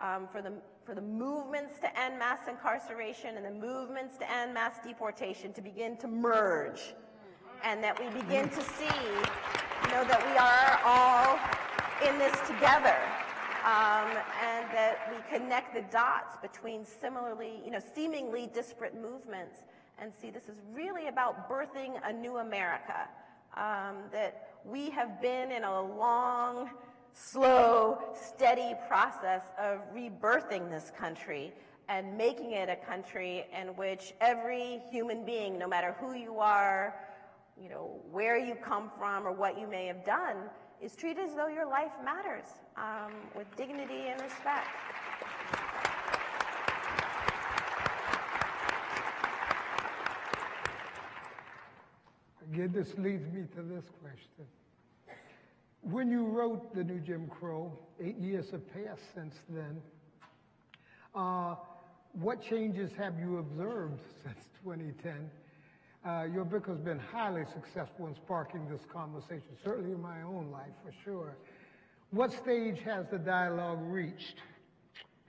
um, for, the, for the movements to end mass incarceration and the movements to end mass deportation to begin to merge. And that we begin to see, you know, that we are all in this together. Um, and that we connect the dots between similarly, you know, seemingly disparate movements and see this is really about birthing a new America. Um, that we have been in a long, slow, steady process of rebirthing this country and making it a country in which every human being, no matter who you are, you know, where you come from or what you may have done, is treated as though your life matters um, with dignity and respect. Again, this leads me to this question. When you wrote The New Jim Crow, eight years have passed since then. Uh, what changes have you observed since 2010? Uh, your book has been highly successful in sparking this conversation, certainly in my own life, for sure. What stage has the dialogue reached?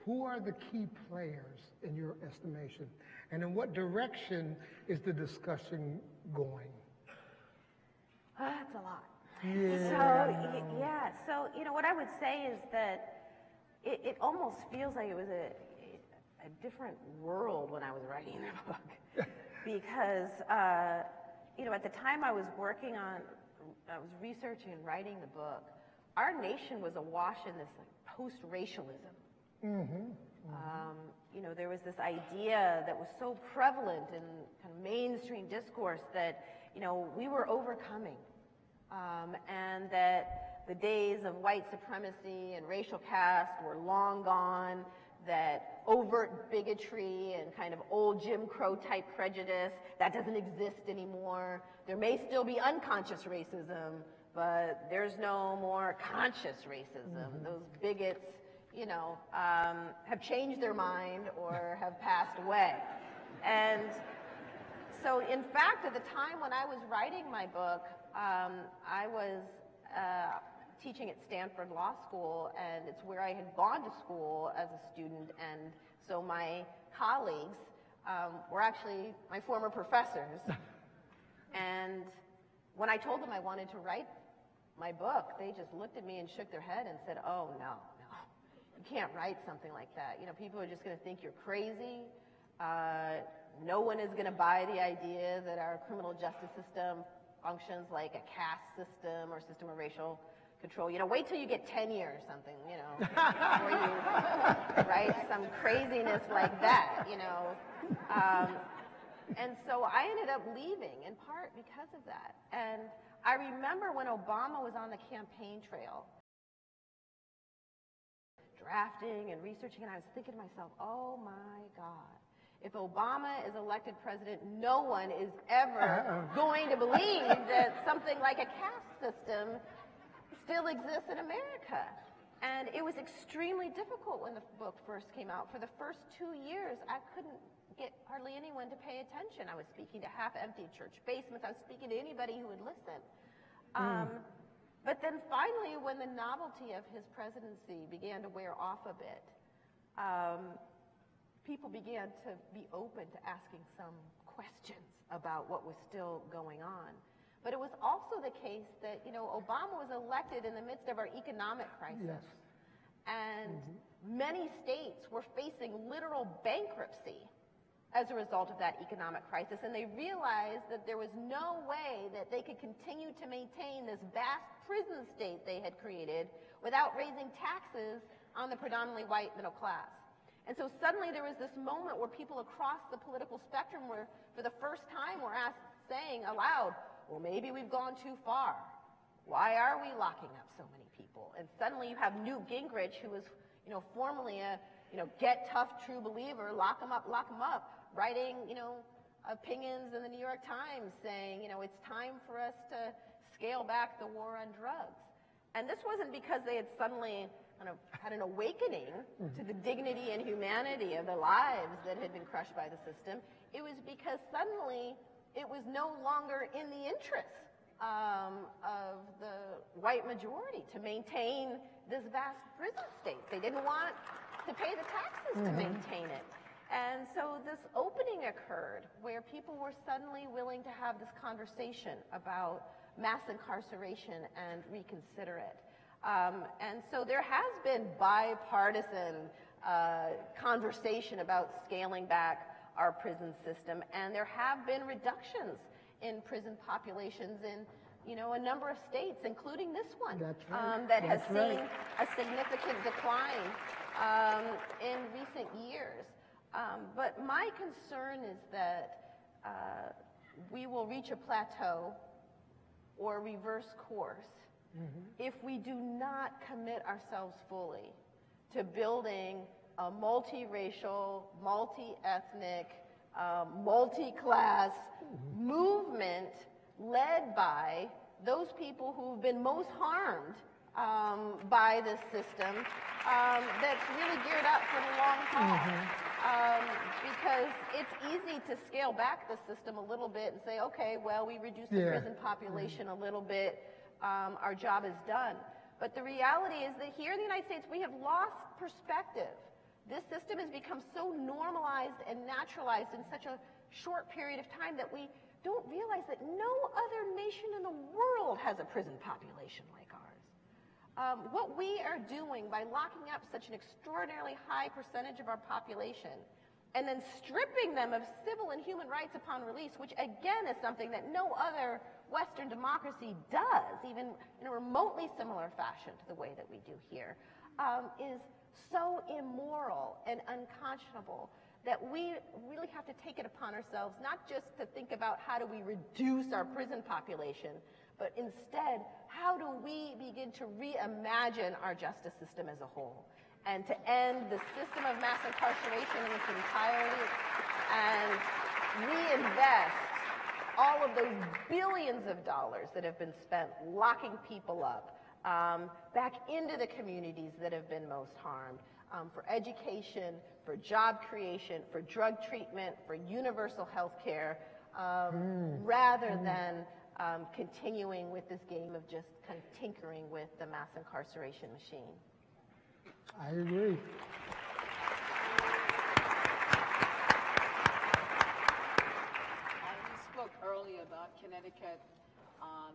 Who are the key players in your estimation? And in what direction is the discussion going? That's a lot. Yeah. So, yeah, so, you know, what I would say is that it, it almost feels like it was a, a different world when I was writing the book. because, uh, you know, at the time I was working on, I was researching and writing the book, our nation was awash in this like, post-racialism. Um, you know, there was this idea that was so prevalent in kind of mainstream discourse that, you know, we were overcoming. Um, and that the days of white supremacy and racial caste were long gone, that overt bigotry and kind of old Jim Crow type prejudice, that doesn't exist anymore. There may still be unconscious racism, but there's no more conscious racism. Those bigots, you know, um, have changed their mind or have passed away. And so, in fact, at the time when I was writing my book, um, I was uh, teaching at Stanford Law School, and it's where I had gone to school as a student. And so, my colleagues um, were actually my former professors. and when I told them I wanted to write my book, they just looked at me and shook their head and said, "Oh no, no, you can't write something like that. You know, people are just going to think you're crazy." Uh, no one is going to buy the idea that our criminal justice system functions like a caste system or system of racial control. You know, wait till you get tenure or something, you know, before you write some craziness like that, you know. Um, and so I ended up leaving in part because of that. And I remember when Obama was on the campaign trail, drafting and researching, and I was thinking to myself, oh my God, if Obama is elected president, no one is ever going to believe that something like a caste system still exists in America. And it was extremely difficult when the book first came out. For the first two years, I couldn't get hardly anyone to pay attention. I was speaking to half-empty church basements. I was speaking to anybody who would listen. Um, but then finally, when the novelty of his presidency began to wear off a bit, um, people began to be open to asking some questions about what was still going on. But it was also the case that, you know, Obama was elected in the midst of our economic crisis. Yes. And mm-hmm. many states were facing literal bankruptcy as a result of that economic crisis. And they realized that there was no way that they could continue to maintain this vast prison state they had created without raising taxes on the predominantly white middle class. And so suddenly there was this moment where people across the political spectrum were, for the first time, were asked, saying aloud, well, maybe we've gone too far. Why are we locking up so many people? And suddenly you have Newt Gingrich, who was, you know, formerly a, you know, get tough true believer, lock them up, lock them up, writing, you know, opinions in the New York Times saying, you know, it's time for us to scale back the war on drugs. And this wasn't because they had suddenly kind of had an awakening to the dignity and humanity of the lives that had been crushed by the system. It was because suddenly it was no longer in the interest um, of the white majority to maintain this vast prison state. They didn't want to pay the taxes to maintain it. And so this opening occurred where people were suddenly willing to have this conversation about mass incarceration and reconsider it. Um, and so there has been bipartisan uh, conversation about scaling back our prison system, and there have been reductions in prison populations in you know, a number of states, including this one, right. um, that has That's right. seen a significant decline um, in recent years. Um, but my concern is that uh, we will reach a plateau or reverse course if we do not commit ourselves fully to building a multiracial, multi-ethnic, um, multi-class movement led by those people who've been most harmed um, by this system um, that's really geared up for the long haul. Um, because it's easy to scale back the system a little bit and say, okay, well, we reduced the Yeah. prison population a little bit, um, our job is done. But the reality is that here in the United States, we have lost perspective. This system has become so normalized and naturalized in such a short period of time that we don't realize that no other nation in the world has a prison population like ours. um, what we are doing by locking up such an extraordinarily high percentage of our population and then stripping them of civil and human rights upon release, which again is something that no other Western democracy does, even in a remotely similar fashion to the way that we do here, um, is so immoral and unconscionable that we really have to take it upon ourselves not just to think about how do we reduce our prison population, but instead, how do we begin to reimagine our justice system as a whole and to end the system of mass incarceration in its entirety and reinvest all of those billions of dollars that have been spent locking people up um, back into the communities that have been most harmed um, for education, for job creation, for drug treatment, for universal health care, um, rather than um, continuing with this game of just kind of tinkering with the mass incarceration machine. I agree. Uh, You spoke earlier about Connecticut um,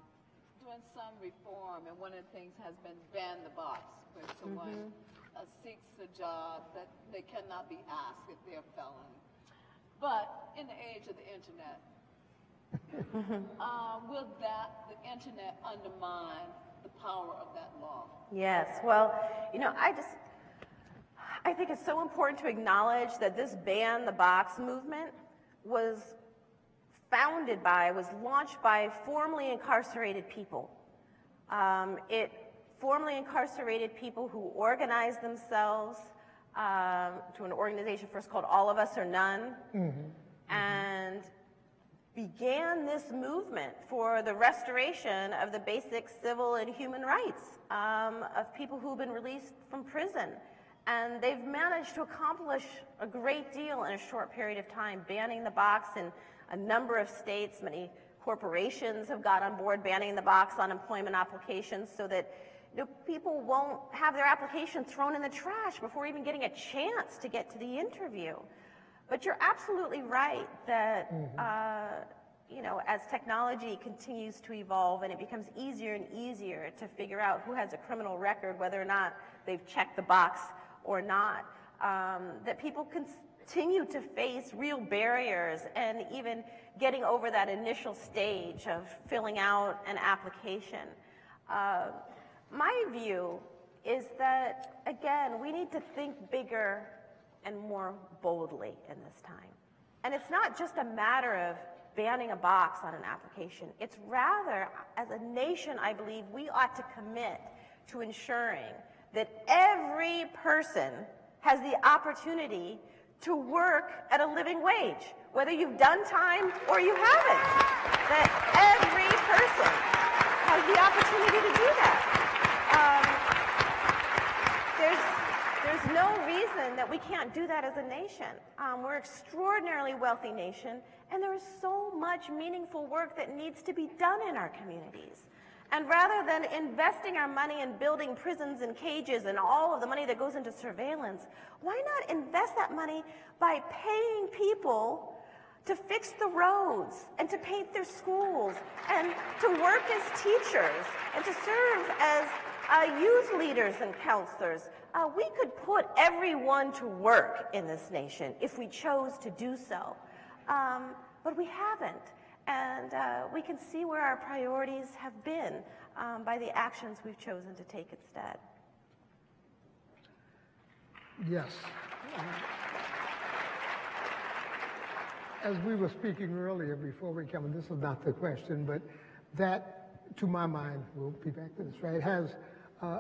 doing some reform, and one of the things has been ban the box, where someone uh, seeks a job that they cannot be asked if they're a felon. But in the age of the internet, uh, will that, the internet undermine the power of that law? Yes, well, you know, I just, I think it's so important to acknowledge that this ban the box movement was founded by, was launched by formerly incarcerated people. Um, it formerly incarcerated people who organized themselves um, to an organization first called All of Us or None, and began this movement for the restoration of the basic civil and human rights um, of people who've been released from prison. And they've managed to accomplish a great deal in a short period of time, banning the box in a number of states. Many corporations have got on board banning the box on employment applications so that you know, people won't have their application thrown in the trash before even getting a chance to get to the interview. But you're absolutely right that, uh, you know, as technology continues to evolve and it becomes easier and easier to figure out who has a criminal record, whether or not they've checked the box or not, um, that people continue to face real barriers and even getting over that initial stage of filling out an application. Uh, my view is that, again, we need to think bigger and more boldly in this time. And it's not just a matter of banning a box on an application. It's rather, as a nation, I believe we ought to commit to ensuring that every person has the opportunity to work at a living wage, whether you've done time or you haven't. That every person has the opportunity to do that. Um, there's, there's no reason that we can't do that as a nation. Um, we're an extraordinarily wealthy nation, and there is so much meaningful work that needs to be done in our communities. And rather than investing our money in building prisons and cages and all of the money that goes into surveillance, why not invest that money by paying people to fix the roads and to paint their schools and to work as teachers and to serve as uh, youth leaders and counselors. Uh, we could put everyone to work in this nation if we chose to do so. Um, but we haven't. And uh, we can see where our priorities have been um, by the actions we've chosen to take instead. Yes. As we were speaking earlier before we come, and this is not the question, but that, to my mind, we'll be back to this, right, has uh,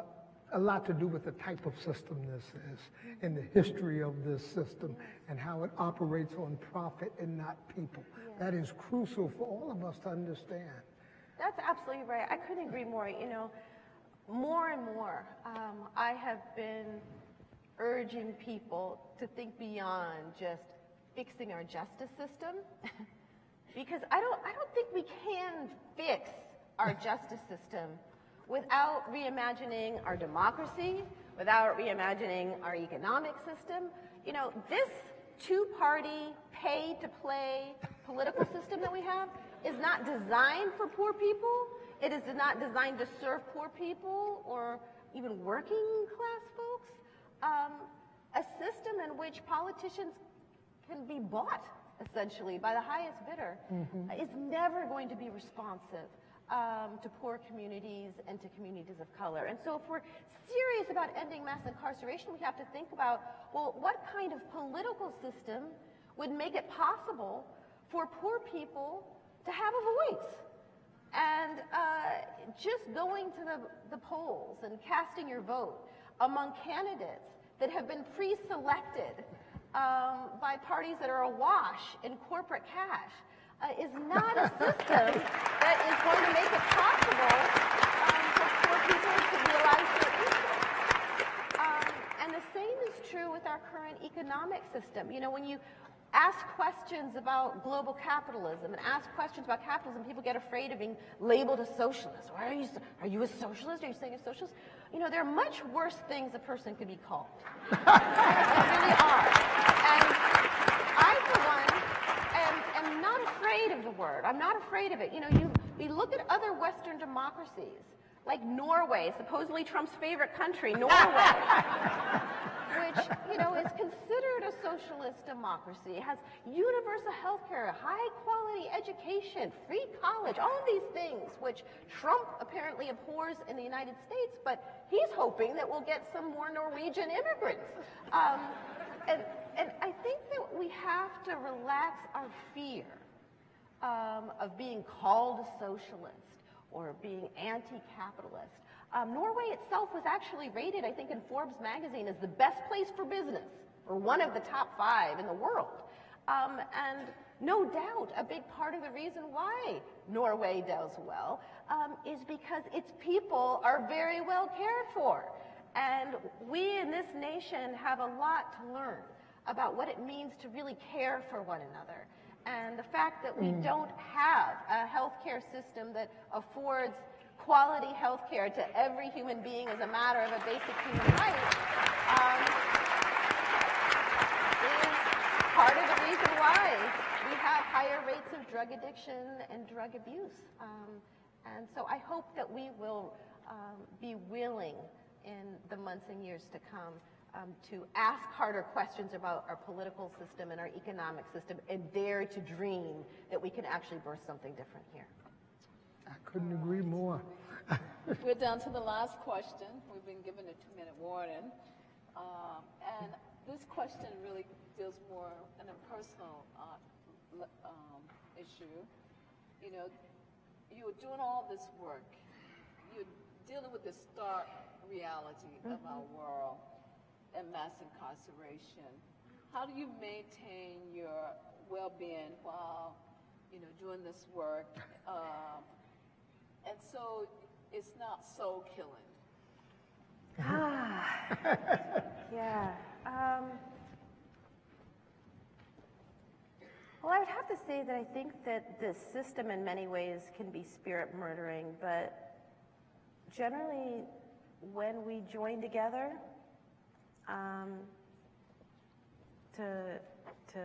a lot to do with the type of system this is and the history of this system and how it operates on profit and not people. That is crucial for all of us to understand. That's absolutely right. I couldn't agree more. You know, more and more, um, I have been urging people to think beyond just fixing our justice system, because I don't, I don't think we can fix our justice system without reimagining our democracy, without reimagining our economic system. You know, this two-party, pay-to-play political system that we have is not designed for poor people. It is not designed to serve poor people or, even working class folks, um, a system in which politicians can be bought essentially by the highest bidder is never going to be responsive um, to poor communities and to communities of color. And so if we're serious about ending mass incarceration, we have to think about, well, what kind of political system would make it possible for poor people to have a voice? And uh, just going to the, the polls and casting your vote among candidates that have been pre-selected um, by parties that are awash in corporate cash uh, is not a system that is going to make it possible um, for poor people to realize their equal. Um, and the same is true with our current economic system. You know, when you ask questions about global capitalism and ask questions about capitalism, people get afraid of being labeled a socialist. Why are you, are you a socialist? Are you saying a socialist? You know, there are much worse things a person could be called. there really are. And I, for one, afraid of the word. I'm not afraid of it. You know, you, we look at other Western democracies, like Norway, supposedly Trump's favorite country, Norway which you know is considered a socialist democracy. It has universal health care, high quality education, free college, all of these things which Trump apparently abhors in the United States, but he's hoping that we'll get some more Norwegian immigrants. Um, and, and I think that we have to relax our fear um, of being called a socialist or being anti-capitalist. Um, Norway itself was actually rated, I think, in Forbes magazine as the best place for business, or one of the top five in the world. Um, and no doubt, a big part of the reason why Norway does well um, is because its people are very well cared for. And we in this nation have a lot to learn about what it means to really care for one another. And the fact that we don't have a healthcare system that affords quality health care to every human being as a matter of a basic human right um, is part of the reason why we have higher rates of drug addiction and drug abuse. Um, and so I hope that we will um, be willing in the months and years to come um, to ask harder questions about our political system and our economic system and dare to dream that we can actually birth something different here. I couldn't agree more. We're down to the last question. We've been given a two-minute warning. Um, and this question really deals more in a personal uh, um, issue. You know, you're doing all this work. You're dealing with the stark reality of our world and mass incarceration. How do you maintain your well-being while, you know, doing this work? Um, and so it's not soul killing. Ah, Yeah. Um, well, I would have to say that I think that the system in many ways can be spirit murdering, but generally, when we join together um, to, to,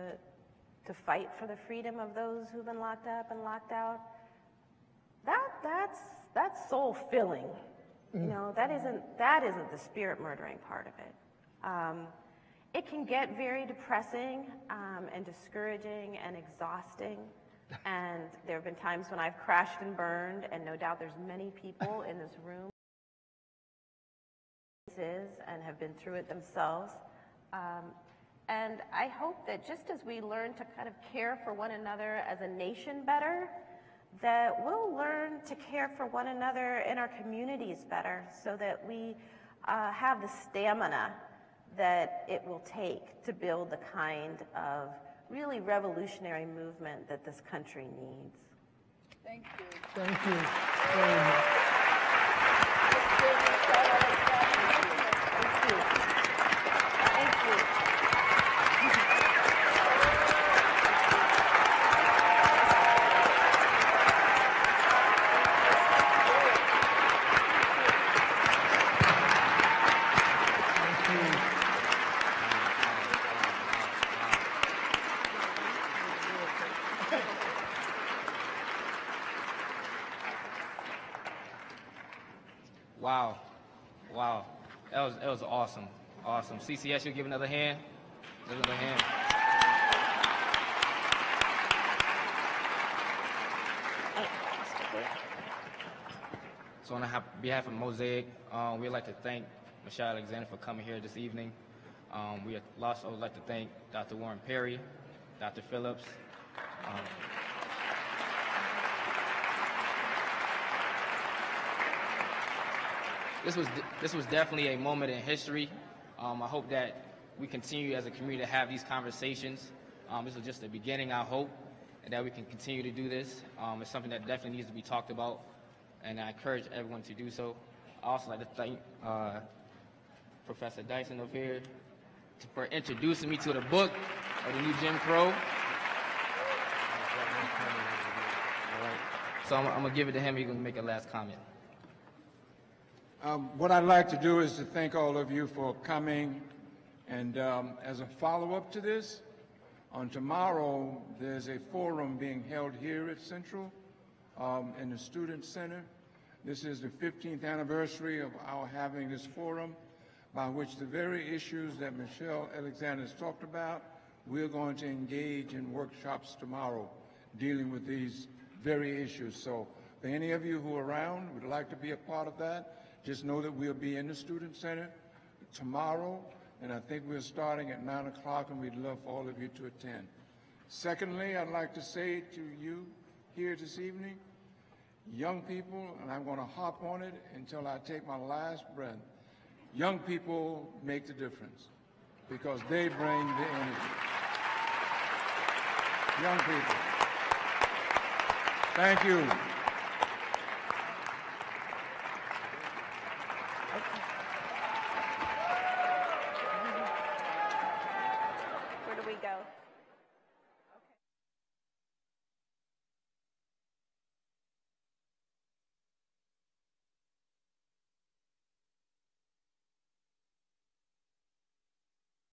to fight for the freedom of those who've been locked up and locked out, that, that's, that's soul filling. You know, that isn't, that isn't the spirit murdering part of it. Um, it can get very depressing um, and discouraging and exhausting. And there have been times when I've crashed and burned, and no doubt there's many people in this room is and have been through it themselves. Um, and I hope that just as we learn to kind of care for one another as a nation better, that we'll learn to care for one another in our communities better so that we uh, have the stamina that it will take to build the kind of really revolutionary movement that this country needs. Thank you. Thank you very much. Ms. Vivian Sarah, Thank you. Thank you. Thank you. Wow. Wow, that was that was awesome, awesome. CCS, you give another hand. Give another hand. So on behalf- of Mosaic, um, we'd like to thank Michelle Alexander for coming here this evening. Um, we also would like to thank Dr. Warren Perry, Dr. Phillips. Um, this was this was definitely a moment in history. Um, I hope that we continue as a community to have these conversations. Um, this is just the beginning, I hope, and that we can continue to do this. Um, it's something that definitely needs to be talked about, and I encourage everyone to do so. I also like to thank uh, Professor Dyson over here for introducing me to the book of the new Jim Crow. So I'm, I'm gonna give it to him. He can make a last comment. Um, What I'd like to do is to thank all of you for coming, and um, as a follow-up to this, on tomorrow, there's a forum being held here at Central um, in the Student Center. This is the 15th anniversary of our having this forum, by which the very issues that Michelle Alexander has talked about, we're going to engage in workshops tomorrow dealing with these very issues. So for any of you who are around, would like to be a part of that, just know that we'll be in the Student Center tomorrow, and I think we're starting at 9 o'clock, and we'd love for all of you to attend. Secondly, I'd like to say to you here this evening, young people, and I'm going to hop on it until I take my last breath, young people make the difference because they bring the energy. Young people. Thank you.